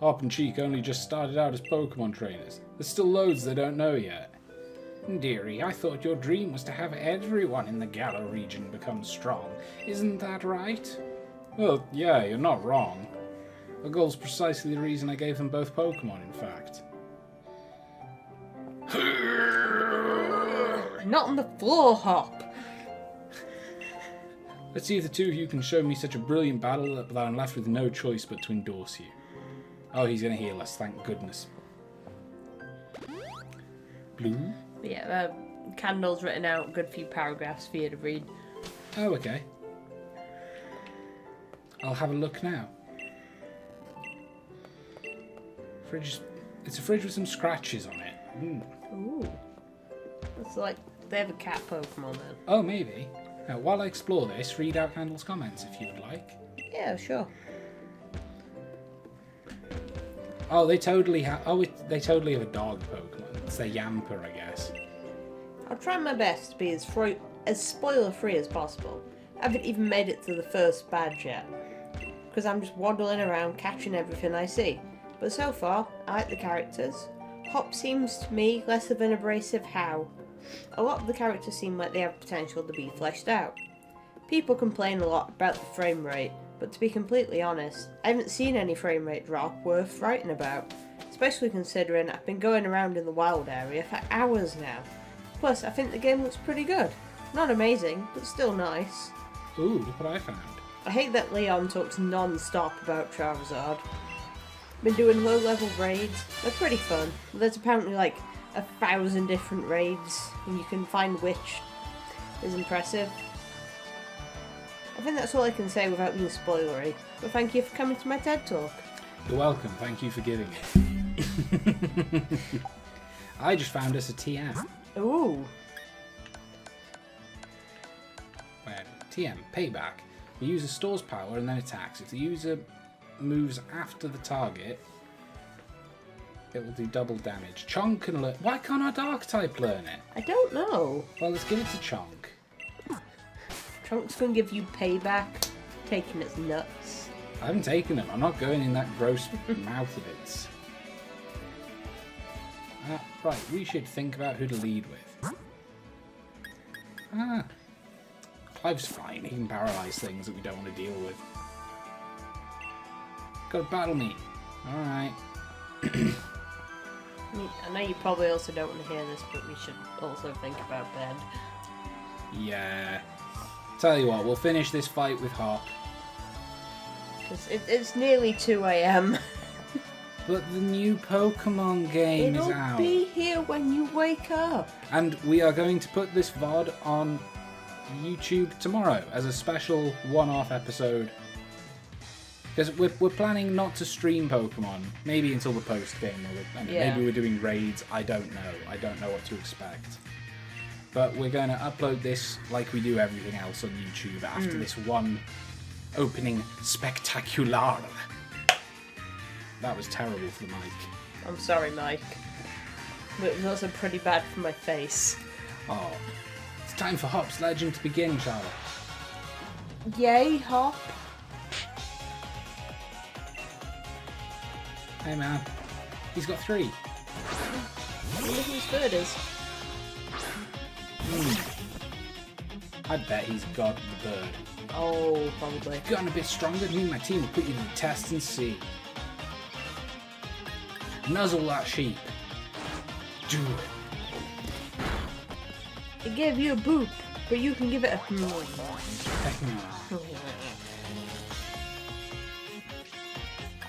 Hop and Cheek only just started out as Pokemon trainers. There's still loads they don't know yet. Dearie, I thought your dream was to have everyone in the Galar region become strong. Isn't that right? Well, yeah, you're not wrong. The goal's precisely the reason I gave them both Pokemon, in fact. Not on the floor, Hop. Let's see if the two of you can show me such a brilliant battle that, that I'm left with no choice but to endorse you. Oh, he's gonna heal us, thank goodness. Blue? Yeah, uh, Candle's written out a good few paragraphs for you to read. Oh, okay. I'll have a look now. Fridge. It's a fridge with some scratches on it. Hmm. Ooh. It's like they have a cat Pokemon then. Oh, maybe. Now, while I explore this, read out Candle's comments if you would like. Yeah, sure. Oh, they totally have. Oh, they totally have a dog Pokemon. It's their Yamper, I guess. I'll try my best to be as as spoiler free as possible. I haven't even made it to the first badge yet. Because I'm just waddling around catching everything I see. But so far, I like the characters. Hop seems to me less of an abrasive how. A lot of the characters seem like they have potential to be fleshed out. People complain a lot about the frame rate, but to be completely honest, I haven't seen any frame rate drop worth writing about. Especially considering I've been going around in the wild area for hours now. Plus, I think the game looks pretty good. Not amazing, but still nice. Ooh, look what I found. I hate that Leon talks non-stop about Charizard. Been doing low-level raids. They're pretty fun. There's apparently like a thousand different raids, and you can find which is impressive. I think that's all I can say without being spoilery. But thank you for coming to my TED Talk. You're welcome. Thank you for giving it. I just found us a TM. Ooh, Where TM, payback. The user stores power and then attacks. If the user moves after the target, it will do double damage. Chonk can learn. Why can't our Dark type learn it? I don't know. Well, let's give it to Chonk. Trunks can give you payback, taking its nuts. I haven't taken them. I'm not going in that gross mouth of its. Ah, right, we should think about who to lead with. Ah, Clive's fine. He can paralyze things that we don't want to deal with. Got to battle me. Alright. I, I know you probably also don't want to hear this, but we should also think about bed. Yeah. Tell you what, we'll finish this fight with. Because it, it's nearly 2 a.m. But the new Pokemon game It'll is out. be here when you wake up. And we are going to put this VOD on YouTube tomorrow as a special one off episode. Because we're, we're planning not to stream Pokemon, maybe until the post game, or Yeah. maybe we're doing raids. I don't know. I don't know what to expect. But we're going to upload this like we do everything else on YouTube after hmm. this one opening spectacular. That was terrible for the mic. I'm sorry, Mike. But it was also pretty bad for my face. Oh. It's time for Hop's Legend to begin, Charlotte. Yay, Hop. Hey man, he's got three. I wonder whose third is. I bet he's got the bird. Oh, probably. Gotten a bit stronger, me and my team will put you to the test and see. Nuzzle that sheep. Do it. It gave you a boop, but you can give it a.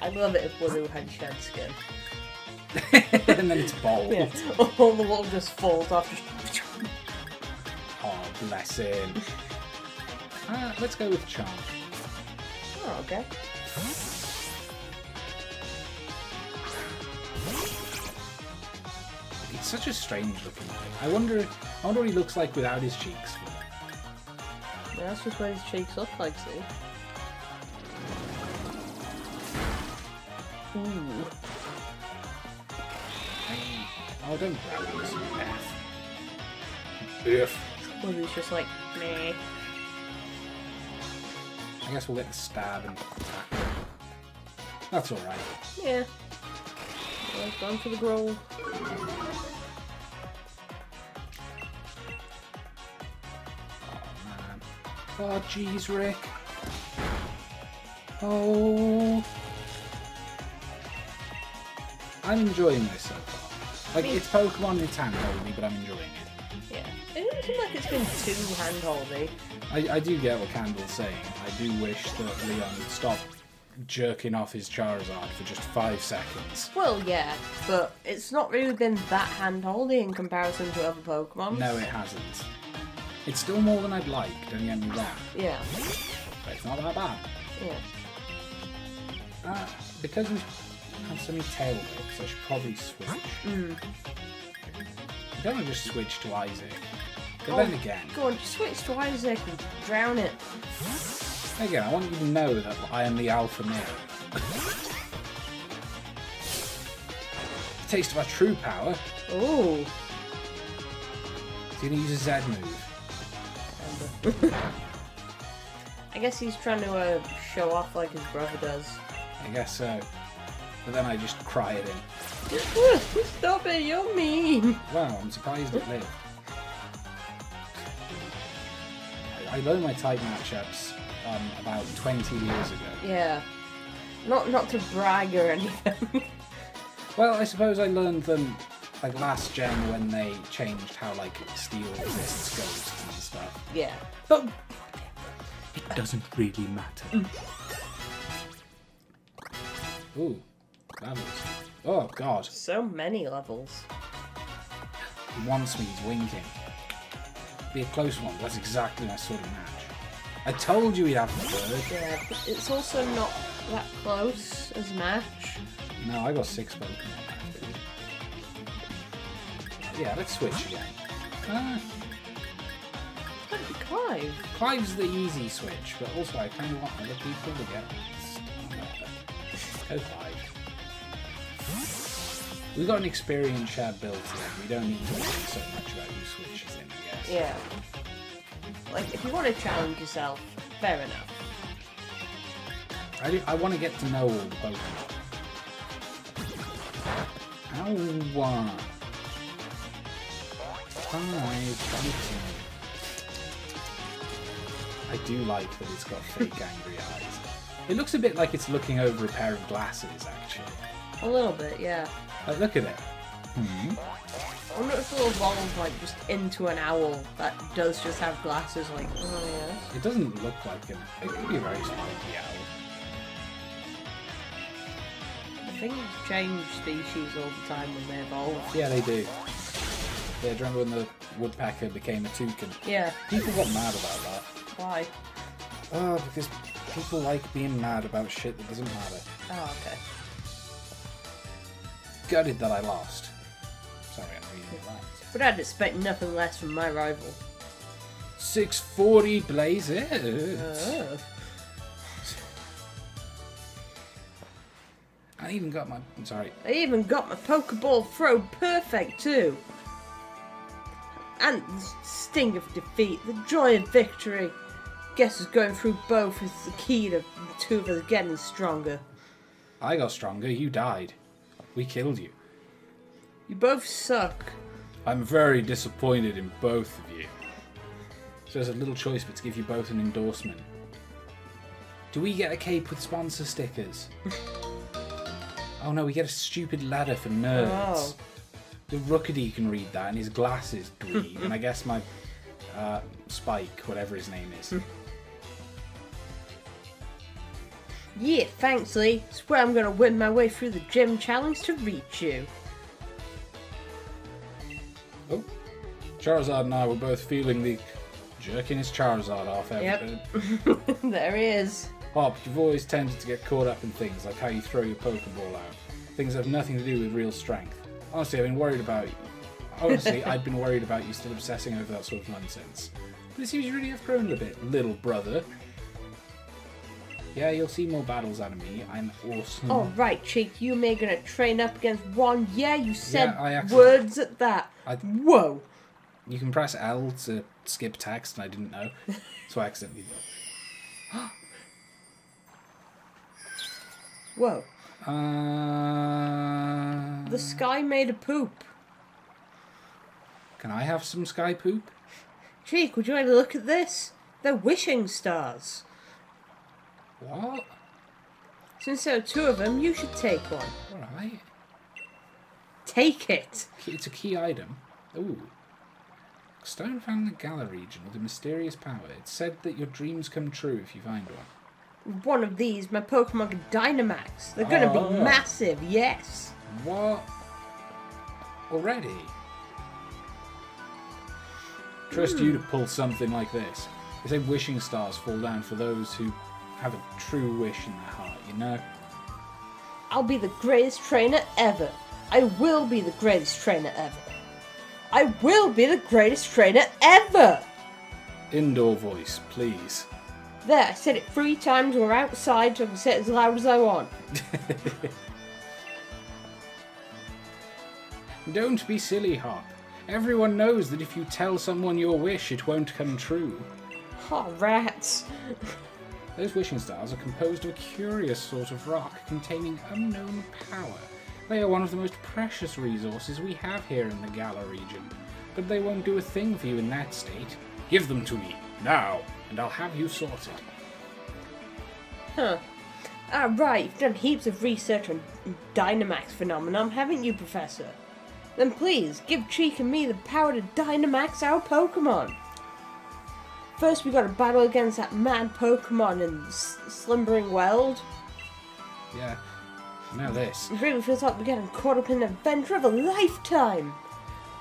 I love it if Blue had shed skin. and then it's bald. Yeah. All the wall just falls off. Just... Oh, bless him. Ah, let's go with Charm. Oh, okay. It's such a strange looking thing. I wonder, I wonder what he looks like without his cheeks. Yeah, that's just what his cheeks look like, see? Ooh. Oh, don't grab this. F. Well, he's just like, meh. I guess we'll get the stab and attack. That's alright. Yeah. Well, gone for the growl. Oh man. Oh jeez, Rick. Oh. I'm enjoying this so far. Like, it's Pokemon, it's handholdy, but I'm enjoying it. Yeah. It doesn't seem like it's been too handholdy. I, I do get what Candle's saying. I do wish that Leon would stop jerking off his Charizard for just five seconds. Well, yeah, but it's not really been that handholdy in comparison to other Pokemon. No, it hasn't. It's still more than I'd like, don't get me wrong. Yeah. But it's not that bad. Yeah. Uh, because we've had so many tail whips, I should probably switch. Mm. I don't want to just switch to Isaac. But Oh. then again, Go on, just switch to Isaac and drown it. again, I want you to know that I am the alpha male. Taste of our true power. Oh. He's gonna use a Z move. I guess he's trying to uh, show off like his brother does. I guess so. But then I just cry at him. Stop it, you're mean. Wow, I'm surprised it lived. I- I learned my type matchups um, about 20 years ago. Yeah. Not not to brag or anything. Well, I suppose I learned them like last gen when they changed how like steel resists ghosts and stuff. yeah. But It doesn't really matter. Ooh, levels. Oh god, so many levels. he wants me, he's winking. Be a close one, that's exactly my sort of match. I told you he'd have the bird. Yeah, but it's also not that close as match. No, I got six Pokemon. Yeah, let's switch again. Ah, be Clive. Clive's the easy switch, but also I kind of want other people to get. Go Clive. We've got an experience share built in. We don't need to worry so much about who switches in, I guess. Yeah. Like, if you want to challenge yourself, fair enough. I, do, I want to get to know all the Pokemon. Ow. uh, Five. I do like that it's got fake angry eyes. It looks a bit like it's looking over a pair of glasses, actually. A little bit, yeah. Like, look at it. Hmm. I wonder if it'll evolve, like, just into an owl that does just have glasses, like, oh, yes. It doesn't look like an. It could be a very spunky owl. Things change species all the time when they evolve. Yeah, they do. Yeah, do you remember when the woodpecker became a toucan? Yeah, People got mad about that. why? Oh, because people like being mad about shit that doesn't matter. Oh, okay. Gutted that I lost. Sorry, I'm reading it right. But I'd expect nothing less from my rival. 640 blazes. Oh. I even got my. I'm sorry. I even got my Pokeball throw perfect too. And the sting of defeat, the joy of victory. Guess is going through both is the key to the two of us getting stronger. I got stronger. You died. We killed you. You both suck. I'm very disappointed in both of you. So there's a little choice but to give you both an endorsement. Do we get a cape with sponsor stickers? oh no, we get a stupid ladder for nerds. Oh. The Rookidee can read that and his glasses dweeb, and I guess my uh, Spike, whatever his name is. Yeah, thanks, Lee. Swear I'm gonna win my way through the gym challenge to reach you. oh, Charizard and I were both feeling the jerking his Charizard off. Yep. there he is. Hop, you've always tended to get caught up in things like how you throw your Pokeball out. Things that have nothing to do with real strength. Honestly, I've been worried about Honestly, I'd been worried about you still obsessing over that sort of nonsense. But it seems you really have grown a bit, little brother. Yeah, you'll see more battles out of me. I'm awesome. All right, Cheek, you may gonna train up against one. Yeah, you said I actually- words at that. I- Whoa. You can press L to skip text, and I didn't know. so I accidentally. Whoa. Uh, The sky made a poop. Can I have some sky poop? Cheek, would you like to look at this? They're wishing stars. What? Since there are two of them, you should take one. Alright. Take it. It's a key item. Ooh. Stone found in the Galar region with a mysterious power. It's said that your dreams come true if you find one. One of these, my Pokemon Dynamax. They're gonna Oh. be ah. massive, yes. What? Already? Trust hmm. you to pull something like this. They say wishing stars fall down for those who have a true wish in their heart, you know? I'll be the greatest trainer ever. I will be the greatest trainer ever. I will be the greatest trainer ever. Indoor voice, please. There, I said it three times. We're outside, so I can say it as loud as I want. Don't be silly, Hop. Everyone knows that if you tell someone your wish, it won't come true. Oh, rats. Those wishing stars are composed of a curious sort of rock containing unknown power. They are one of the most precious resources we have here in the Galar region, but they won't do a thing for you in that state. Give them to me, now, and I'll have you sorted. Huh. Ah, right, you've done heaps of research on Dynamax phenomenon, haven't you, Professor? Then please, give Cheek and me the power to Dynamax our Pokemon. First, we gotta battle against that mad Pokemon in S- Slumbering Weald. Yeah, now this. It really feels like we're getting caught up in an adventure of a lifetime.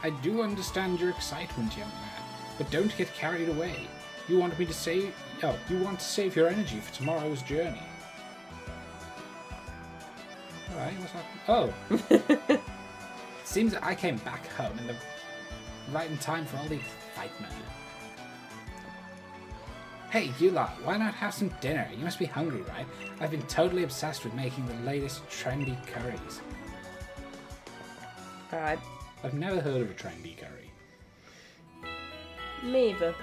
I do understand your excitement, young man, but don't get carried away. You want me to save. Oh, you want to save your energy for tomorrow's journey. Alright, what's happening? Oh! Seems that I came back home in the right in time for all the excitement. Hey, you lot, why not have some dinner? You must be hungry, right? I've been totally obsessed with making the latest trendy curries. Alright, I've never heard of a trendy curry. me either.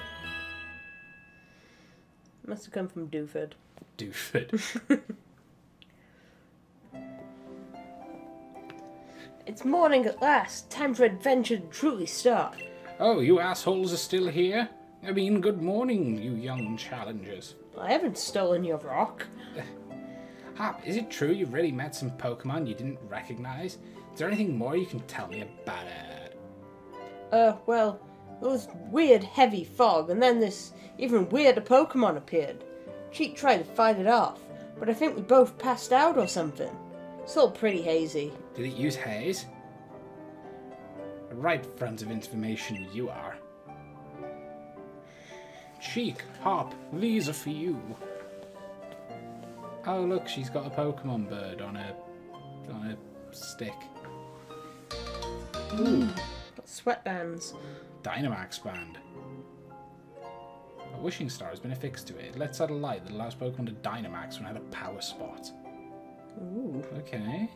Must have come from Dewford. Doofed. It's morning at last. Time for adventure to truly start. Oh, you assholes are still here? I mean, good morning, you young challengers. I haven't stolen your rock. Hop, is it true you've really met some Pokemon you didn't recognize? Is there anything more you can tell me about it? Uh, well, there was weird heavy fog, and then this even weirder Pokemon appeared. Cheek tried to fight it off, but I think we both passed out or something. It's all pretty hazy. Did it use haze? Right front of information you are. Cheek, Hop, these are for you. Oh, look, she's got a Pokemon bird on a on a stick. Ooh. Got sweatbands. Dynamax Band. A wishing star has been affixed to it. It lets out a light that allows Pokemon to Dynamax when at a power spot. Ooh. Okay.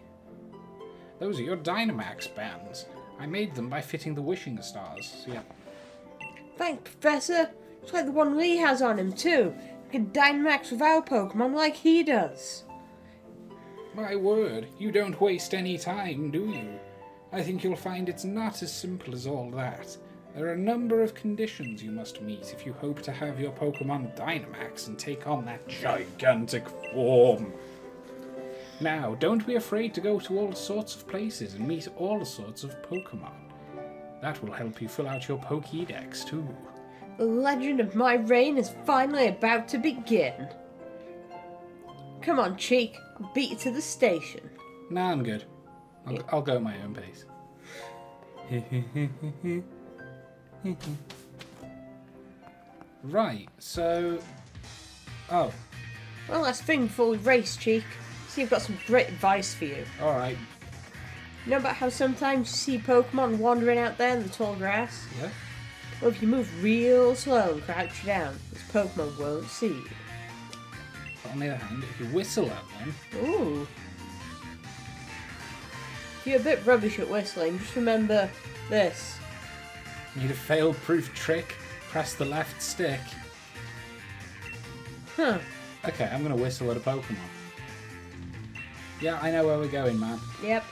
Those are your Dynamax bands. I made them by fitting the wishing stars. So yeah. Thanks, Professor. It's like the one Lee has on him, too. We can Dynamax with our Pokemon like he does. My word, you don't waste any time, do you? I think you'll find it's not as simple as all that. There are a number of conditions you must meet if you hope to have your Pokemon Dynamax and take on that gigantic form. Now, don't be afraid to go to all sorts of places and meet all sorts of Pokemon. That will help you fill out your Pokédex too. The legend of my reign is finally about to begin. Come on, Cheek. I'll beat you to the station. Nah, I'm good. I'll, I'll go at my own pace. right, so. Oh, One last thing before we race, Cheek. See, I've got some great advice for you. alright. You know about how sometimes you see Pokemon wandering out there in the tall grass? Yeah. Well, if you move real slow and crouch down, this Pokemon won't see you. But on the other hand, if you whistle at them, Ooh. If you're a bit rubbish at whistling, just remember this. need a fail-proof trick. Press the left stick. Huh. Okay, I'm gonna whistle at a Pokemon. Yeah, I know where we're going, man. Yep.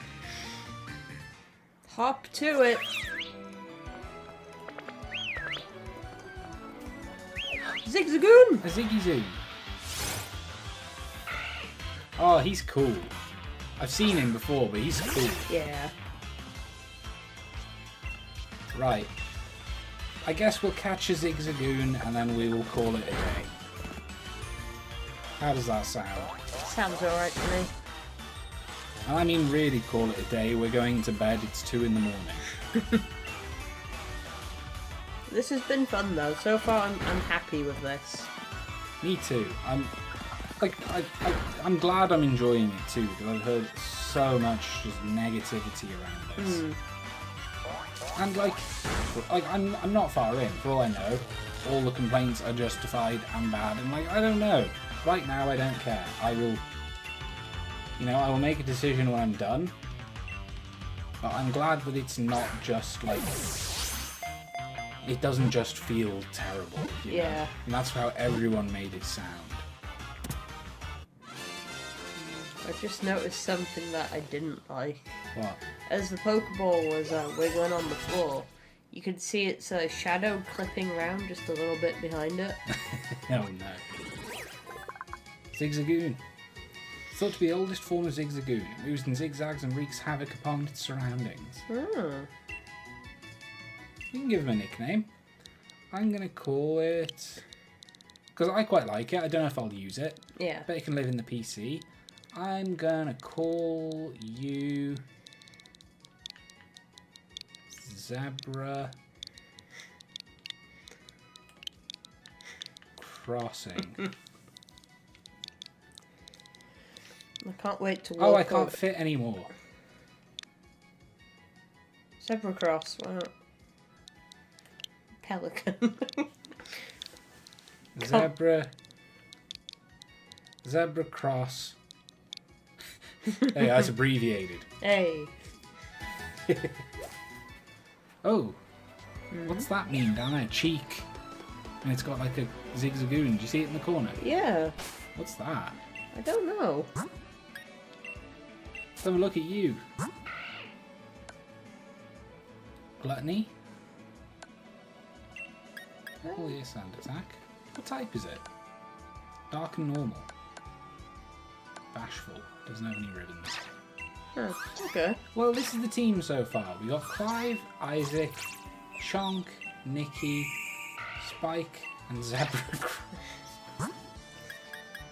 Hop to it. Zigzagoon! A Ziggy Zoo. Oh, he's cool. I've seen him before, but he's cool. Yeah. Right. I guess we'll catch a Zigzagoon and then we will call it a day. How does that sound? Sounds alright to me. I mean really call it a day. We're going to bed. It's two in the morning. This has been fun though. So far, I'm, I'm happy with this. Me too. I'm like I, I I'm glad I'm enjoying it too because I've heard so much just negativity around this. Hmm. And like, like I'm I'm not far in. For all I know, all the complaints are justified and bad. And like I don't know. Right now, I don't care. I will. You know, I will make a decision when I'm done. But I'm glad that it's not just like. It doesn't just feel terrible. you know? Yeah. And that's how everyone made it sound. I just noticed something that I didn't like. What? As the Pokeball was uh, wiggling on the floor, you could see its uh, shadow clipping around just a little bit behind it. Oh no. Zigzagoon. Thought to be the oldest form of Zigzagoon. It moves in zigzags and wreaks havoc upon its surroundings. Hmm. You can give him a nickname. I'm gonna call it. Because I quite like it. I don't know if I'll use it. Yeah. Bet it can live in the PC. I'm gonna call you. Zebra. Crossing. I can't wait to oh, walk oh, I can't over- fit anymore. Zebra cross. Why not? Pelican. Zebra. Zebra cross. hey, that's abbreviated. hey. Oh, what's mm-hmm. that mean down there? Cheek. And it's got like a zigzagoon. Do you see it in the corner? Yeah. What's that? I don't know. Let's have a look at you. Gluttony. Oh, yes, and attack. What type is it? Dark and normal. Bashful. Doesn't have any ribbons. Huh. Okay. Well, this is the team so far. We got Clive, Isaac, Chonk, Nikki, Spike, and Zebra.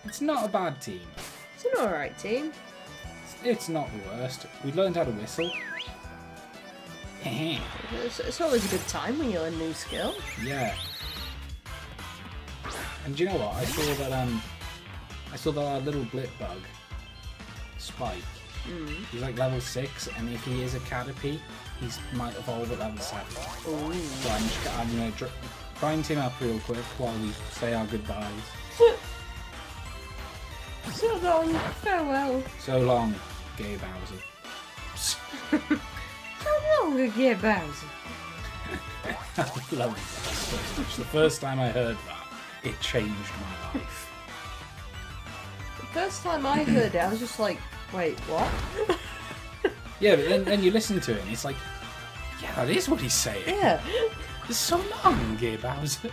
it's not a bad team. It's an alright team. It's not the worst. We learned how to whistle. It's, it's always a good time when you learn a new skill. yeah. And do you know what? I saw that um, I saw that little blip bug, Spike. He's like level six, and if he is a Caterpie, he might evolve at level seven. Ooh. So I'm, just, I'm gonna dr- grind him up real quick while we say our goodbyes. So long. Farewell. So long, Gay Bowser. How long ago, Bowser? I love that so much. The first time I heard that, it changed my life. The first time I heard it, I was just like, wait, what? Yeah, but then, then you listen to it and it's like, yeah, that is what he's saying. Yeah. It's so long, Gear Bowser.